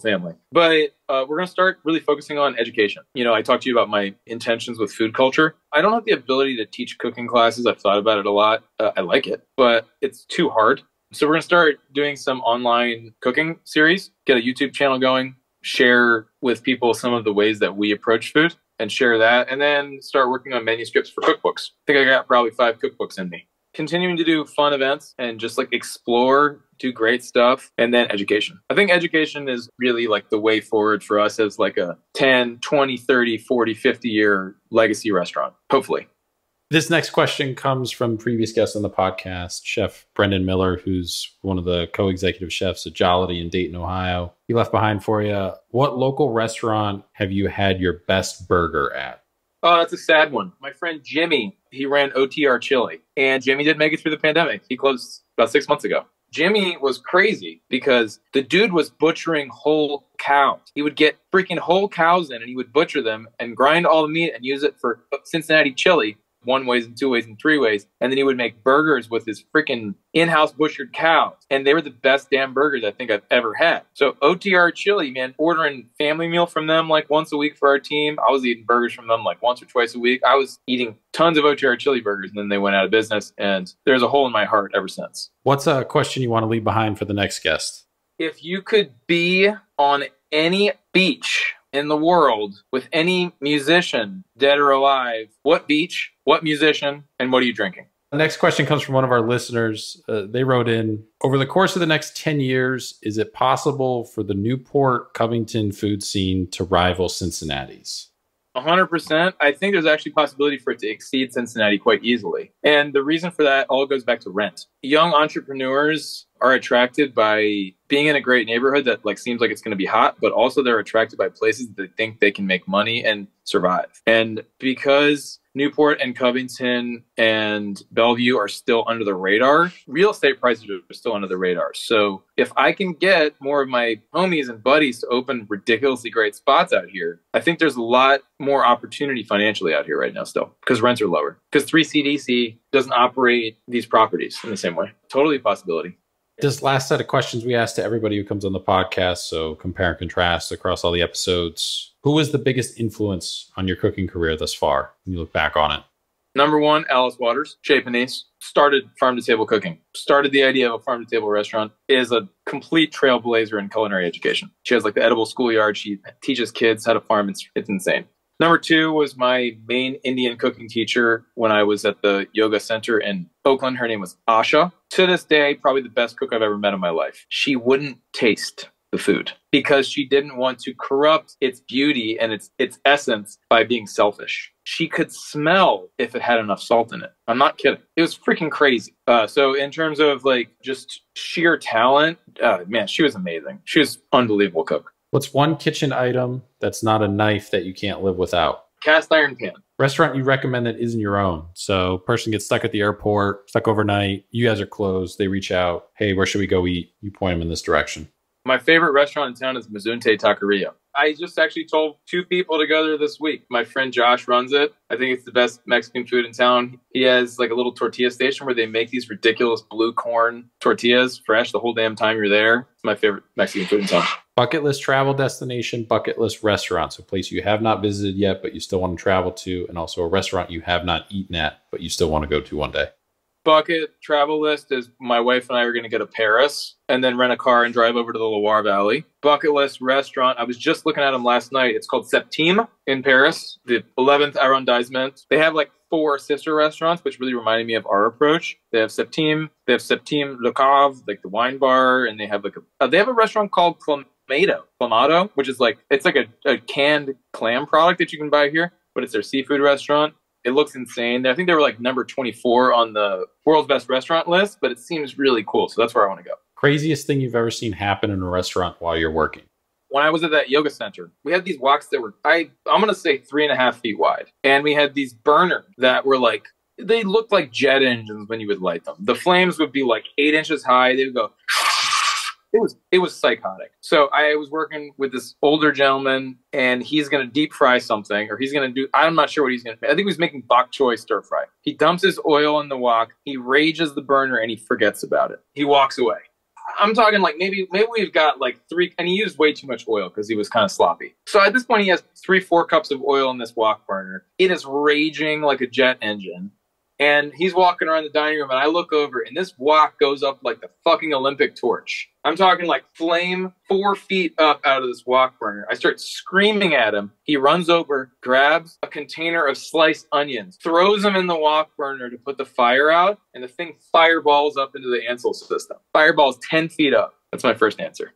family. But uh, we're going to start really focusing on education. You know, I talked to you about my intentions with food culture. I don't have the ability to teach cooking classes. I've thought about it a lot. Uh, I like it, but it's too hard. So we're going to start doing some online cooking series, get a YouTube channel going, share with people some of the ways that we approach food and share that, and then start working on manuscripts for cookbooks. I think I got probably five cookbooks in me. Continuing to do fun events and just like explore, do great stuff, and then education. I think education is really like the way forward for us as like a 10, 20, 30, 40, 50 year legacy restaurant, hopefully. This next question comes from previous guest on the podcast, Chef Brendan Miller, who's one of the co-executive chefs at Jollity in Dayton, Ohio. He left behind for you. What local restaurant have you had your best burger at? Oh, that's a sad one. My friend Jimmy, he ran OTR Chili, and Jimmy didn't make it through the pandemic. He closed about six months ago. Jimmy was crazy because the dude was butchering whole cows. He would get freaking whole cows in and he would butcher them and grind all the meat and use it for Cincinnati chili one ways and two ways and three ways. And then he would make burgers with his freaking in-house butchered cows. And they were the best damn burgers I think I've ever had. So OTR Chili, man, ordering family meal from them like once a week for our team. I was eating burgers from them like once or twice a week. I was eating tons of OTR Chili burgers and then they went out of business. And there's a hole in my heart ever since. What's a question you want to leave behind for the next guest? If you could be on any beach in the world with any musician, dead or alive, what beach, what musician, and what are you drinking? The next question comes from one of our listeners. Uh, they wrote in Over the course of the next 10 years, is it possible for the Newport Covington food scene to rival Cincinnati's? 100%. I think there's actually possibility for it to exceed Cincinnati quite easily. And the reason for that all goes back to rent. Young entrepreneurs are attracted by being in a great neighborhood that like seems like it's going to be hot, but also they're attracted by places that think they can make money and survive. And because Newport and Covington and Bellevue are still under the radar. Real estate prices are still under the radar. So if I can get more of my homies and buddies to open ridiculously great spots out here, I think there's a lot more opportunity financially out here right now still because rents are lower. Because 3CDC doesn't operate these properties in the same way. Totally a possibility. This last set of questions we ask to everybody who comes on the podcast, so compare and contrast across all the episodes. Who was the biggest influence on your cooking career thus far when you look back on it? Number one, Alice Waters, Chez Panisse, started farm to table cooking, started the idea of a farm to table restaurant, is a complete trailblazer in culinary education. She has like the edible schoolyard. She teaches kids how to farm. It's, it's insane. Number two was my main Indian cooking teacher when I was at the yoga center in Oakland. Her name was Asha. To this day, probably the best cook I've ever met in my life. She wouldn't taste the food because she didn't want to corrupt its beauty and its its essence by being selfish. She could smell if it had enough salt in it. I'm not kidding. It was freaking crazy. Uh, so in terms of like just sheer talent, uh, man, she was amazing. She was unbelievable cook. What's one kitchen item that's not a knife that you can't live without? Cast iron pan. Restaurant you recommend that isn't your own. So person gets stuck at the airport, stuck overnight. You guys are closed. They reach out. Hey, where should we go eat? You point them in this direction. My favorite restaurant in town is Mazunte Taqueria. I just actually told two people to go there this week. My friend Josh runs it. I think it's the best Mexican food in town. He has like a little tortilla station where they make these ridiculous blue corn tortillas fresh the whole damn time you're there. It's my favorite Mexican food in town. Bucket list travel destination, bucket list restaurant. So, a place you have not visited yet, but you still want to travel to, and also a restaurant you have not eaten at, but you still want to go to one day bucket travel list is my wife and I are going to go to Paris and then rent a car and drive over to the Loire Valley. Bucket list restaurant. I was just looking at them last night. It's called Septime in Paris, the 11th arrondissement. They have like four sister restaurants, which really reminded me of our approach. They have Septime, they have Septime Le Cave, like the wine bar, and they have like a, uh, they have a restaurant called Clamato, Clamato, which is like, it's like a, a canned clam product that you can buy here, but it's their seafood restaurant it looks insane. I think they were like number 24 on the world's best restaurant list, but it seems really cool. So that's where I want to go. Craziest thing you've ever seen happen in a restaurant while you're working? When I was at that yoga center, we had these woks that were I I'm gonna say three and a half feet wide, and we had these burners that were like they looked like jet engines when you would light them. The flames would be like eight inches high. They would go it was it was psychotic. So I was working with this older gentleman, and he's going to deep fry something, or he's going to do. I'm not sure what he's going to. I think he was making bok choy stir fry. He dumps his oil in the wok. He rages the burner, and he forgets about it. He walks away. I'm talking like maybe maybe we've got like three, and he used way too much oil because he was kind of sloppy. So at this point, he has three, four cups of oil in this wok burner. It is raging like a jet engine and he's walking around the dining room and I look over and this wok goes up like the fucking Olympic torch. I'm talking like flame four feet up out of this wok burner. I start screaming at him. He runs over, grabs a container of sliced onions, throws them in the wok burner to put the fire out, and the thing fireballs up into the Ansul system. Fireballs 10 feet up. That's my first answer.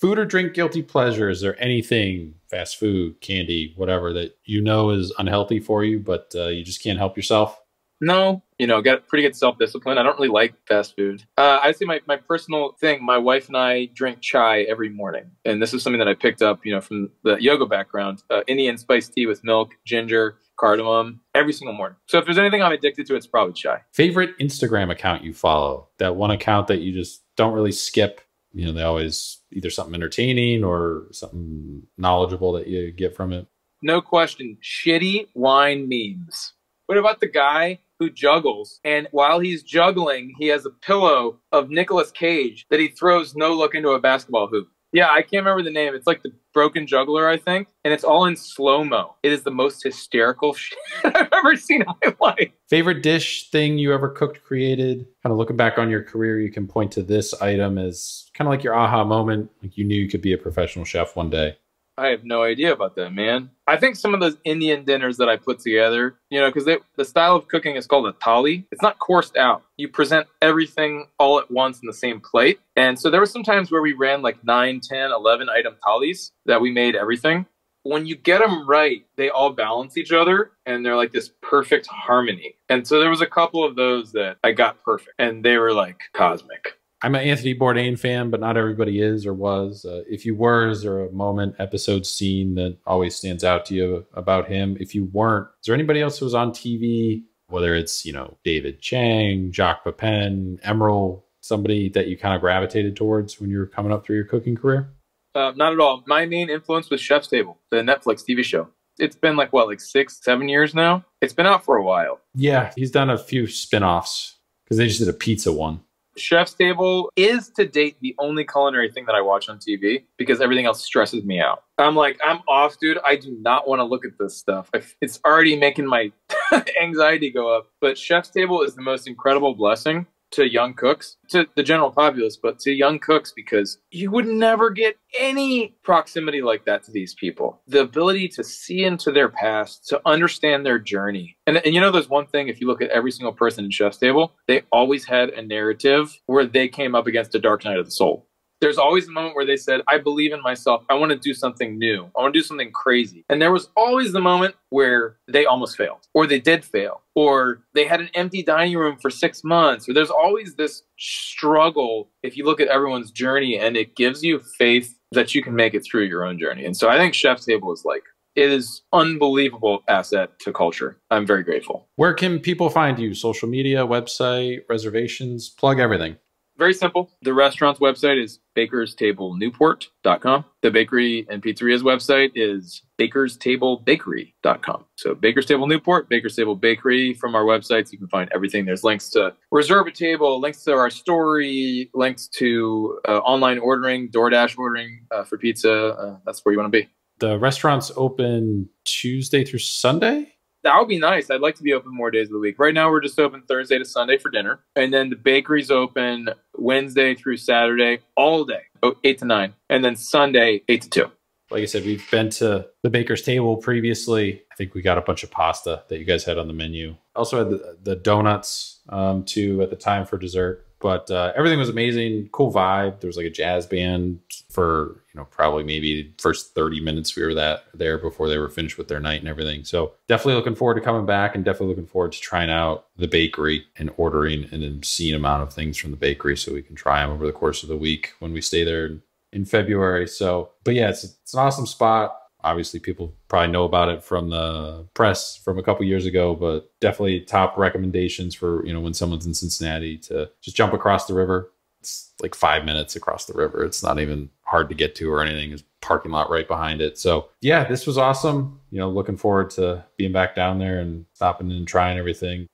Food or drink guilty pleasure? Is there anything, fast food, candy, whatever, that you know is unhealthy for you, but uh, you just can't help yourself? No, you know, got pretty good self discipline. I don't really like fast food. Uh, I'd say my, my personal thing, my wife and I drink chai every morning. And this is something that I picked up, you know, from the yoga background. Uh, Indian spiced tea with milk, ginger, cardamom every single morning. So if there's anything I'm addicted to, it's probably chai. Favorite Instagram account you follow? That one account that you just don't really skip. You know, they always either something entertaining or something knowledgeable that you get from it. No question. Shitty wine memes. What about the guy who juggles. And while he's juggling, he has a pillow of Nicolas Cage that he throws no look into a basketball hoop. Yeah, I can't remember the name. It's like the Broken Juggler, I think, and it's all in slow mo. It is the most hysterical [laughs] shit I've ever seen in my life. Favorite dish thing you ever cooked, created? Kind of looking back on your career, you can point to this item as kind of like your aha moment, like you knew you could be a professional chef one day. I have no idea about that, man. I think some of those Indian dinners that I put together, you know, because the style of cooking is called a thali. It's not coursed out. You present everything all at once in the same plate. And so there were some times where we ran like 9, 10, 11 item thalis that we made everything. When you get them right, they all balance each other and they're like this perfect harmony. And so there was a couple of those that I got perfect and they were like cosmic. I'm an Anthony Bourdain fan, but not everybody is or was. Uh, if you were, is there a moment, episode, scene that always stands out to you about him? If you weren't, is there anybody else who was on TV, whether it's, you know, David Chang, Jacques Pepin, Emeril, somebody that you kind of gravitated towards when you were coming up through your cooking career? Uh, not at all. My main influence was Chef's Table, the Netflix TV show. It's been like, what, like six, seven years now? It's been out for a while. Yeah, he's done a few spin offs because they just did a pizza one. Chef's Table is to date the only culinary thing that I watch on TV because everything else stresses me out. I'm like, I'm off, dude. I do not want to look at this stuff. It's already making my [laughs] anxiety go up. But Chef's Table is the most incredible blessing to young cooks, to the general populace, but to young cooks because you would never get any proximity like that to these people. The ability to see into their past, to understand their journey. And, and you know, there's one thing if you look at every single person in Chef's Table, they always had a narrative where they came up against a dark night of the soul there's always a moment where they said, I believe in myself. I want to do something new. I want to do something crazy. And there was always the moment where they almost failed, or they did fail, or they had an empty dining room for six months, or there's always this struggle if you look at everyone's journey and it gives you faith that you can make it through your own journey. And so I think Chef's Table is like it is unbelievable asset to culture. I'm very grateful. Where can people find you? Social media, website, reservations, plug everything. Very simple. The restaurant's website is bakerstablenewport.com. The bakery and pizzeria's website is bakerstablebakery.com. So Baker's Table Newport, Baker's Table Bakery from our websites. You can find everything. There's links to reserve a table, links to our story, links to uh, online ordering, DoorDash ordering uh, for pizza. Uh, that's where you want to be. The restaurant's open Tuesday through Sunday? That would be nice. I'd like to be open more days of the week. Right now, we're just open Thursday to Sunday for dinner. And then the bakery's open Wednesday through Saturday all day, 8 to 9. And then Sunday, 8 to 2. Like I said, we've been to the baker's table previously. I think we got a bunch of pasta that you guys had on the menu. Also had the, the donuts um, too at the time for dessert. But uh, everything was amazing. Cool vibe. There was like a jazz band for you know probably maybe first 30 minutes we were that there before they were finished with their night and everything. So definitely looking forward to coming back and definitely looking forward to trying out the bakery and ordering an obscene amount of things from the bakery so we can try them over the course of the week when we stay there in february. So but yeah it's, it's an awesome spot. Obviously people probably know about it from the press from a couple years ago but definitely top recommendations for you know when someone's in cincinnati to just jump across the river. It's like five minutes across the river. It's not even hard to get to or anything there's parking lot right behind it. So yeah this was awesome. You know looking forward to being back down there and stopping and trying everything.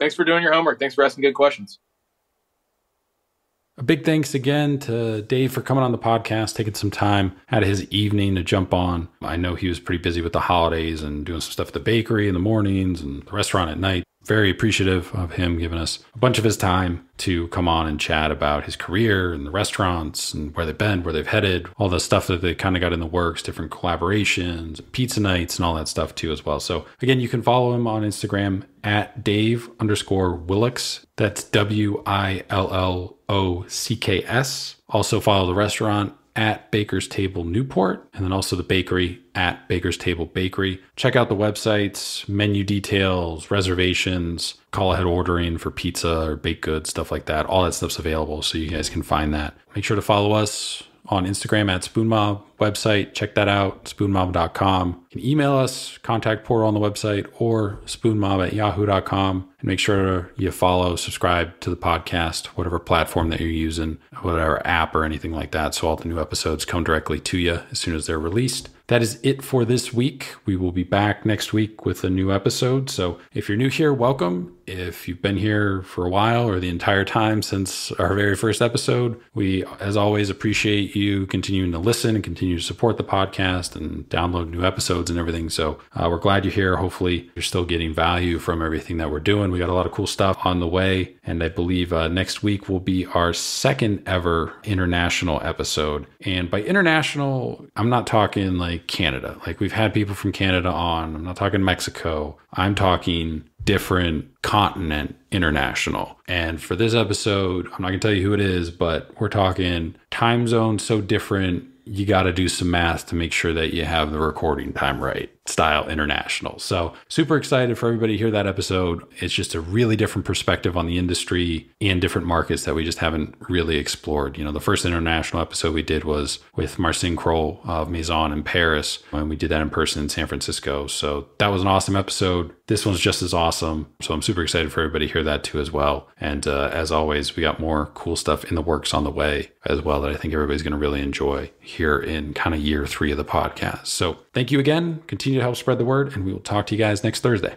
Thanks for doing your homework. Thanks for asking good questions. A big thanks again to Dave for coming on the podcast, taking some time out of his evening to jump on. I know he was pretty busy with the holidays and doing some stuff at the bakery in the mornings and the restaurant at night very appreciative of him giving us a bunch of his time to come on and chat about his career and the restaurants and where they've been, where they've headed, all the stuff that they kind of got in the works, different collaborations, pizza nights, and all that stuff too as well. So again, you can follow him on Instagram at Dave underscore Willocks. That's W I L L O C K S. Also follow the restaurant at Baker's Table Newport, and then also the bakery at Baker's Table Bakery. Check out the websites, menu details, reservations, call ahead ordering for pizza or baked goods, stuff like that. All that stuff's available, so you guys can find that. Make sure to follow us on Instagram at SpoonMob website. Check that out, spoonmob.com. You can email us, contact portal on the website, or spoonmob at yahoo.com. And make sure you follow, subscribe to the podcast, whatever platform that you're using, whatever app or anything like that. So all the new episodes come directly to you as soon as they're released. That is it for this week. We will be back next week with a new episode. So if you're new here, welcome. If you've been here for a while or the entire time since our very first episode, we, as always, appreciate you continuing to listen and continue to support the podcast and download new episodes and everything. So uh, we're glad you're here. Hopefully, you're still getting value from everything that we're doing. We got a lot of cool stuff on the way. And I believe uh, next week will be our second ever international episode. And by international, I'm not talking like Canada. Like we've had people from Canada on. I'm not talking Mexico. I'm talking different continent international. And for this episode, I'm not going to tell you who it is, but we're talking time zone so different. You got to do some math to make sure that you have the recording time right style international. So super excited for everybody to hear that episode. It's just a really different perspective on the industry and different markets that we just haven't really explored. You know, the first international episode we did was with Marcin Kroll of Maison in Paris, and we did that in person in San Francisco. So that was an awesome episode. This one's just as awesome. So I'm super excited for everybody to hear that too as well. And uh, as always, we got more cool stuff in the works on the way as well that I think everybody's going to really enjoy here in kind of year three of the podcast. So thank you again. Continue to help spread the word, and we will talk to you guys next Thursday.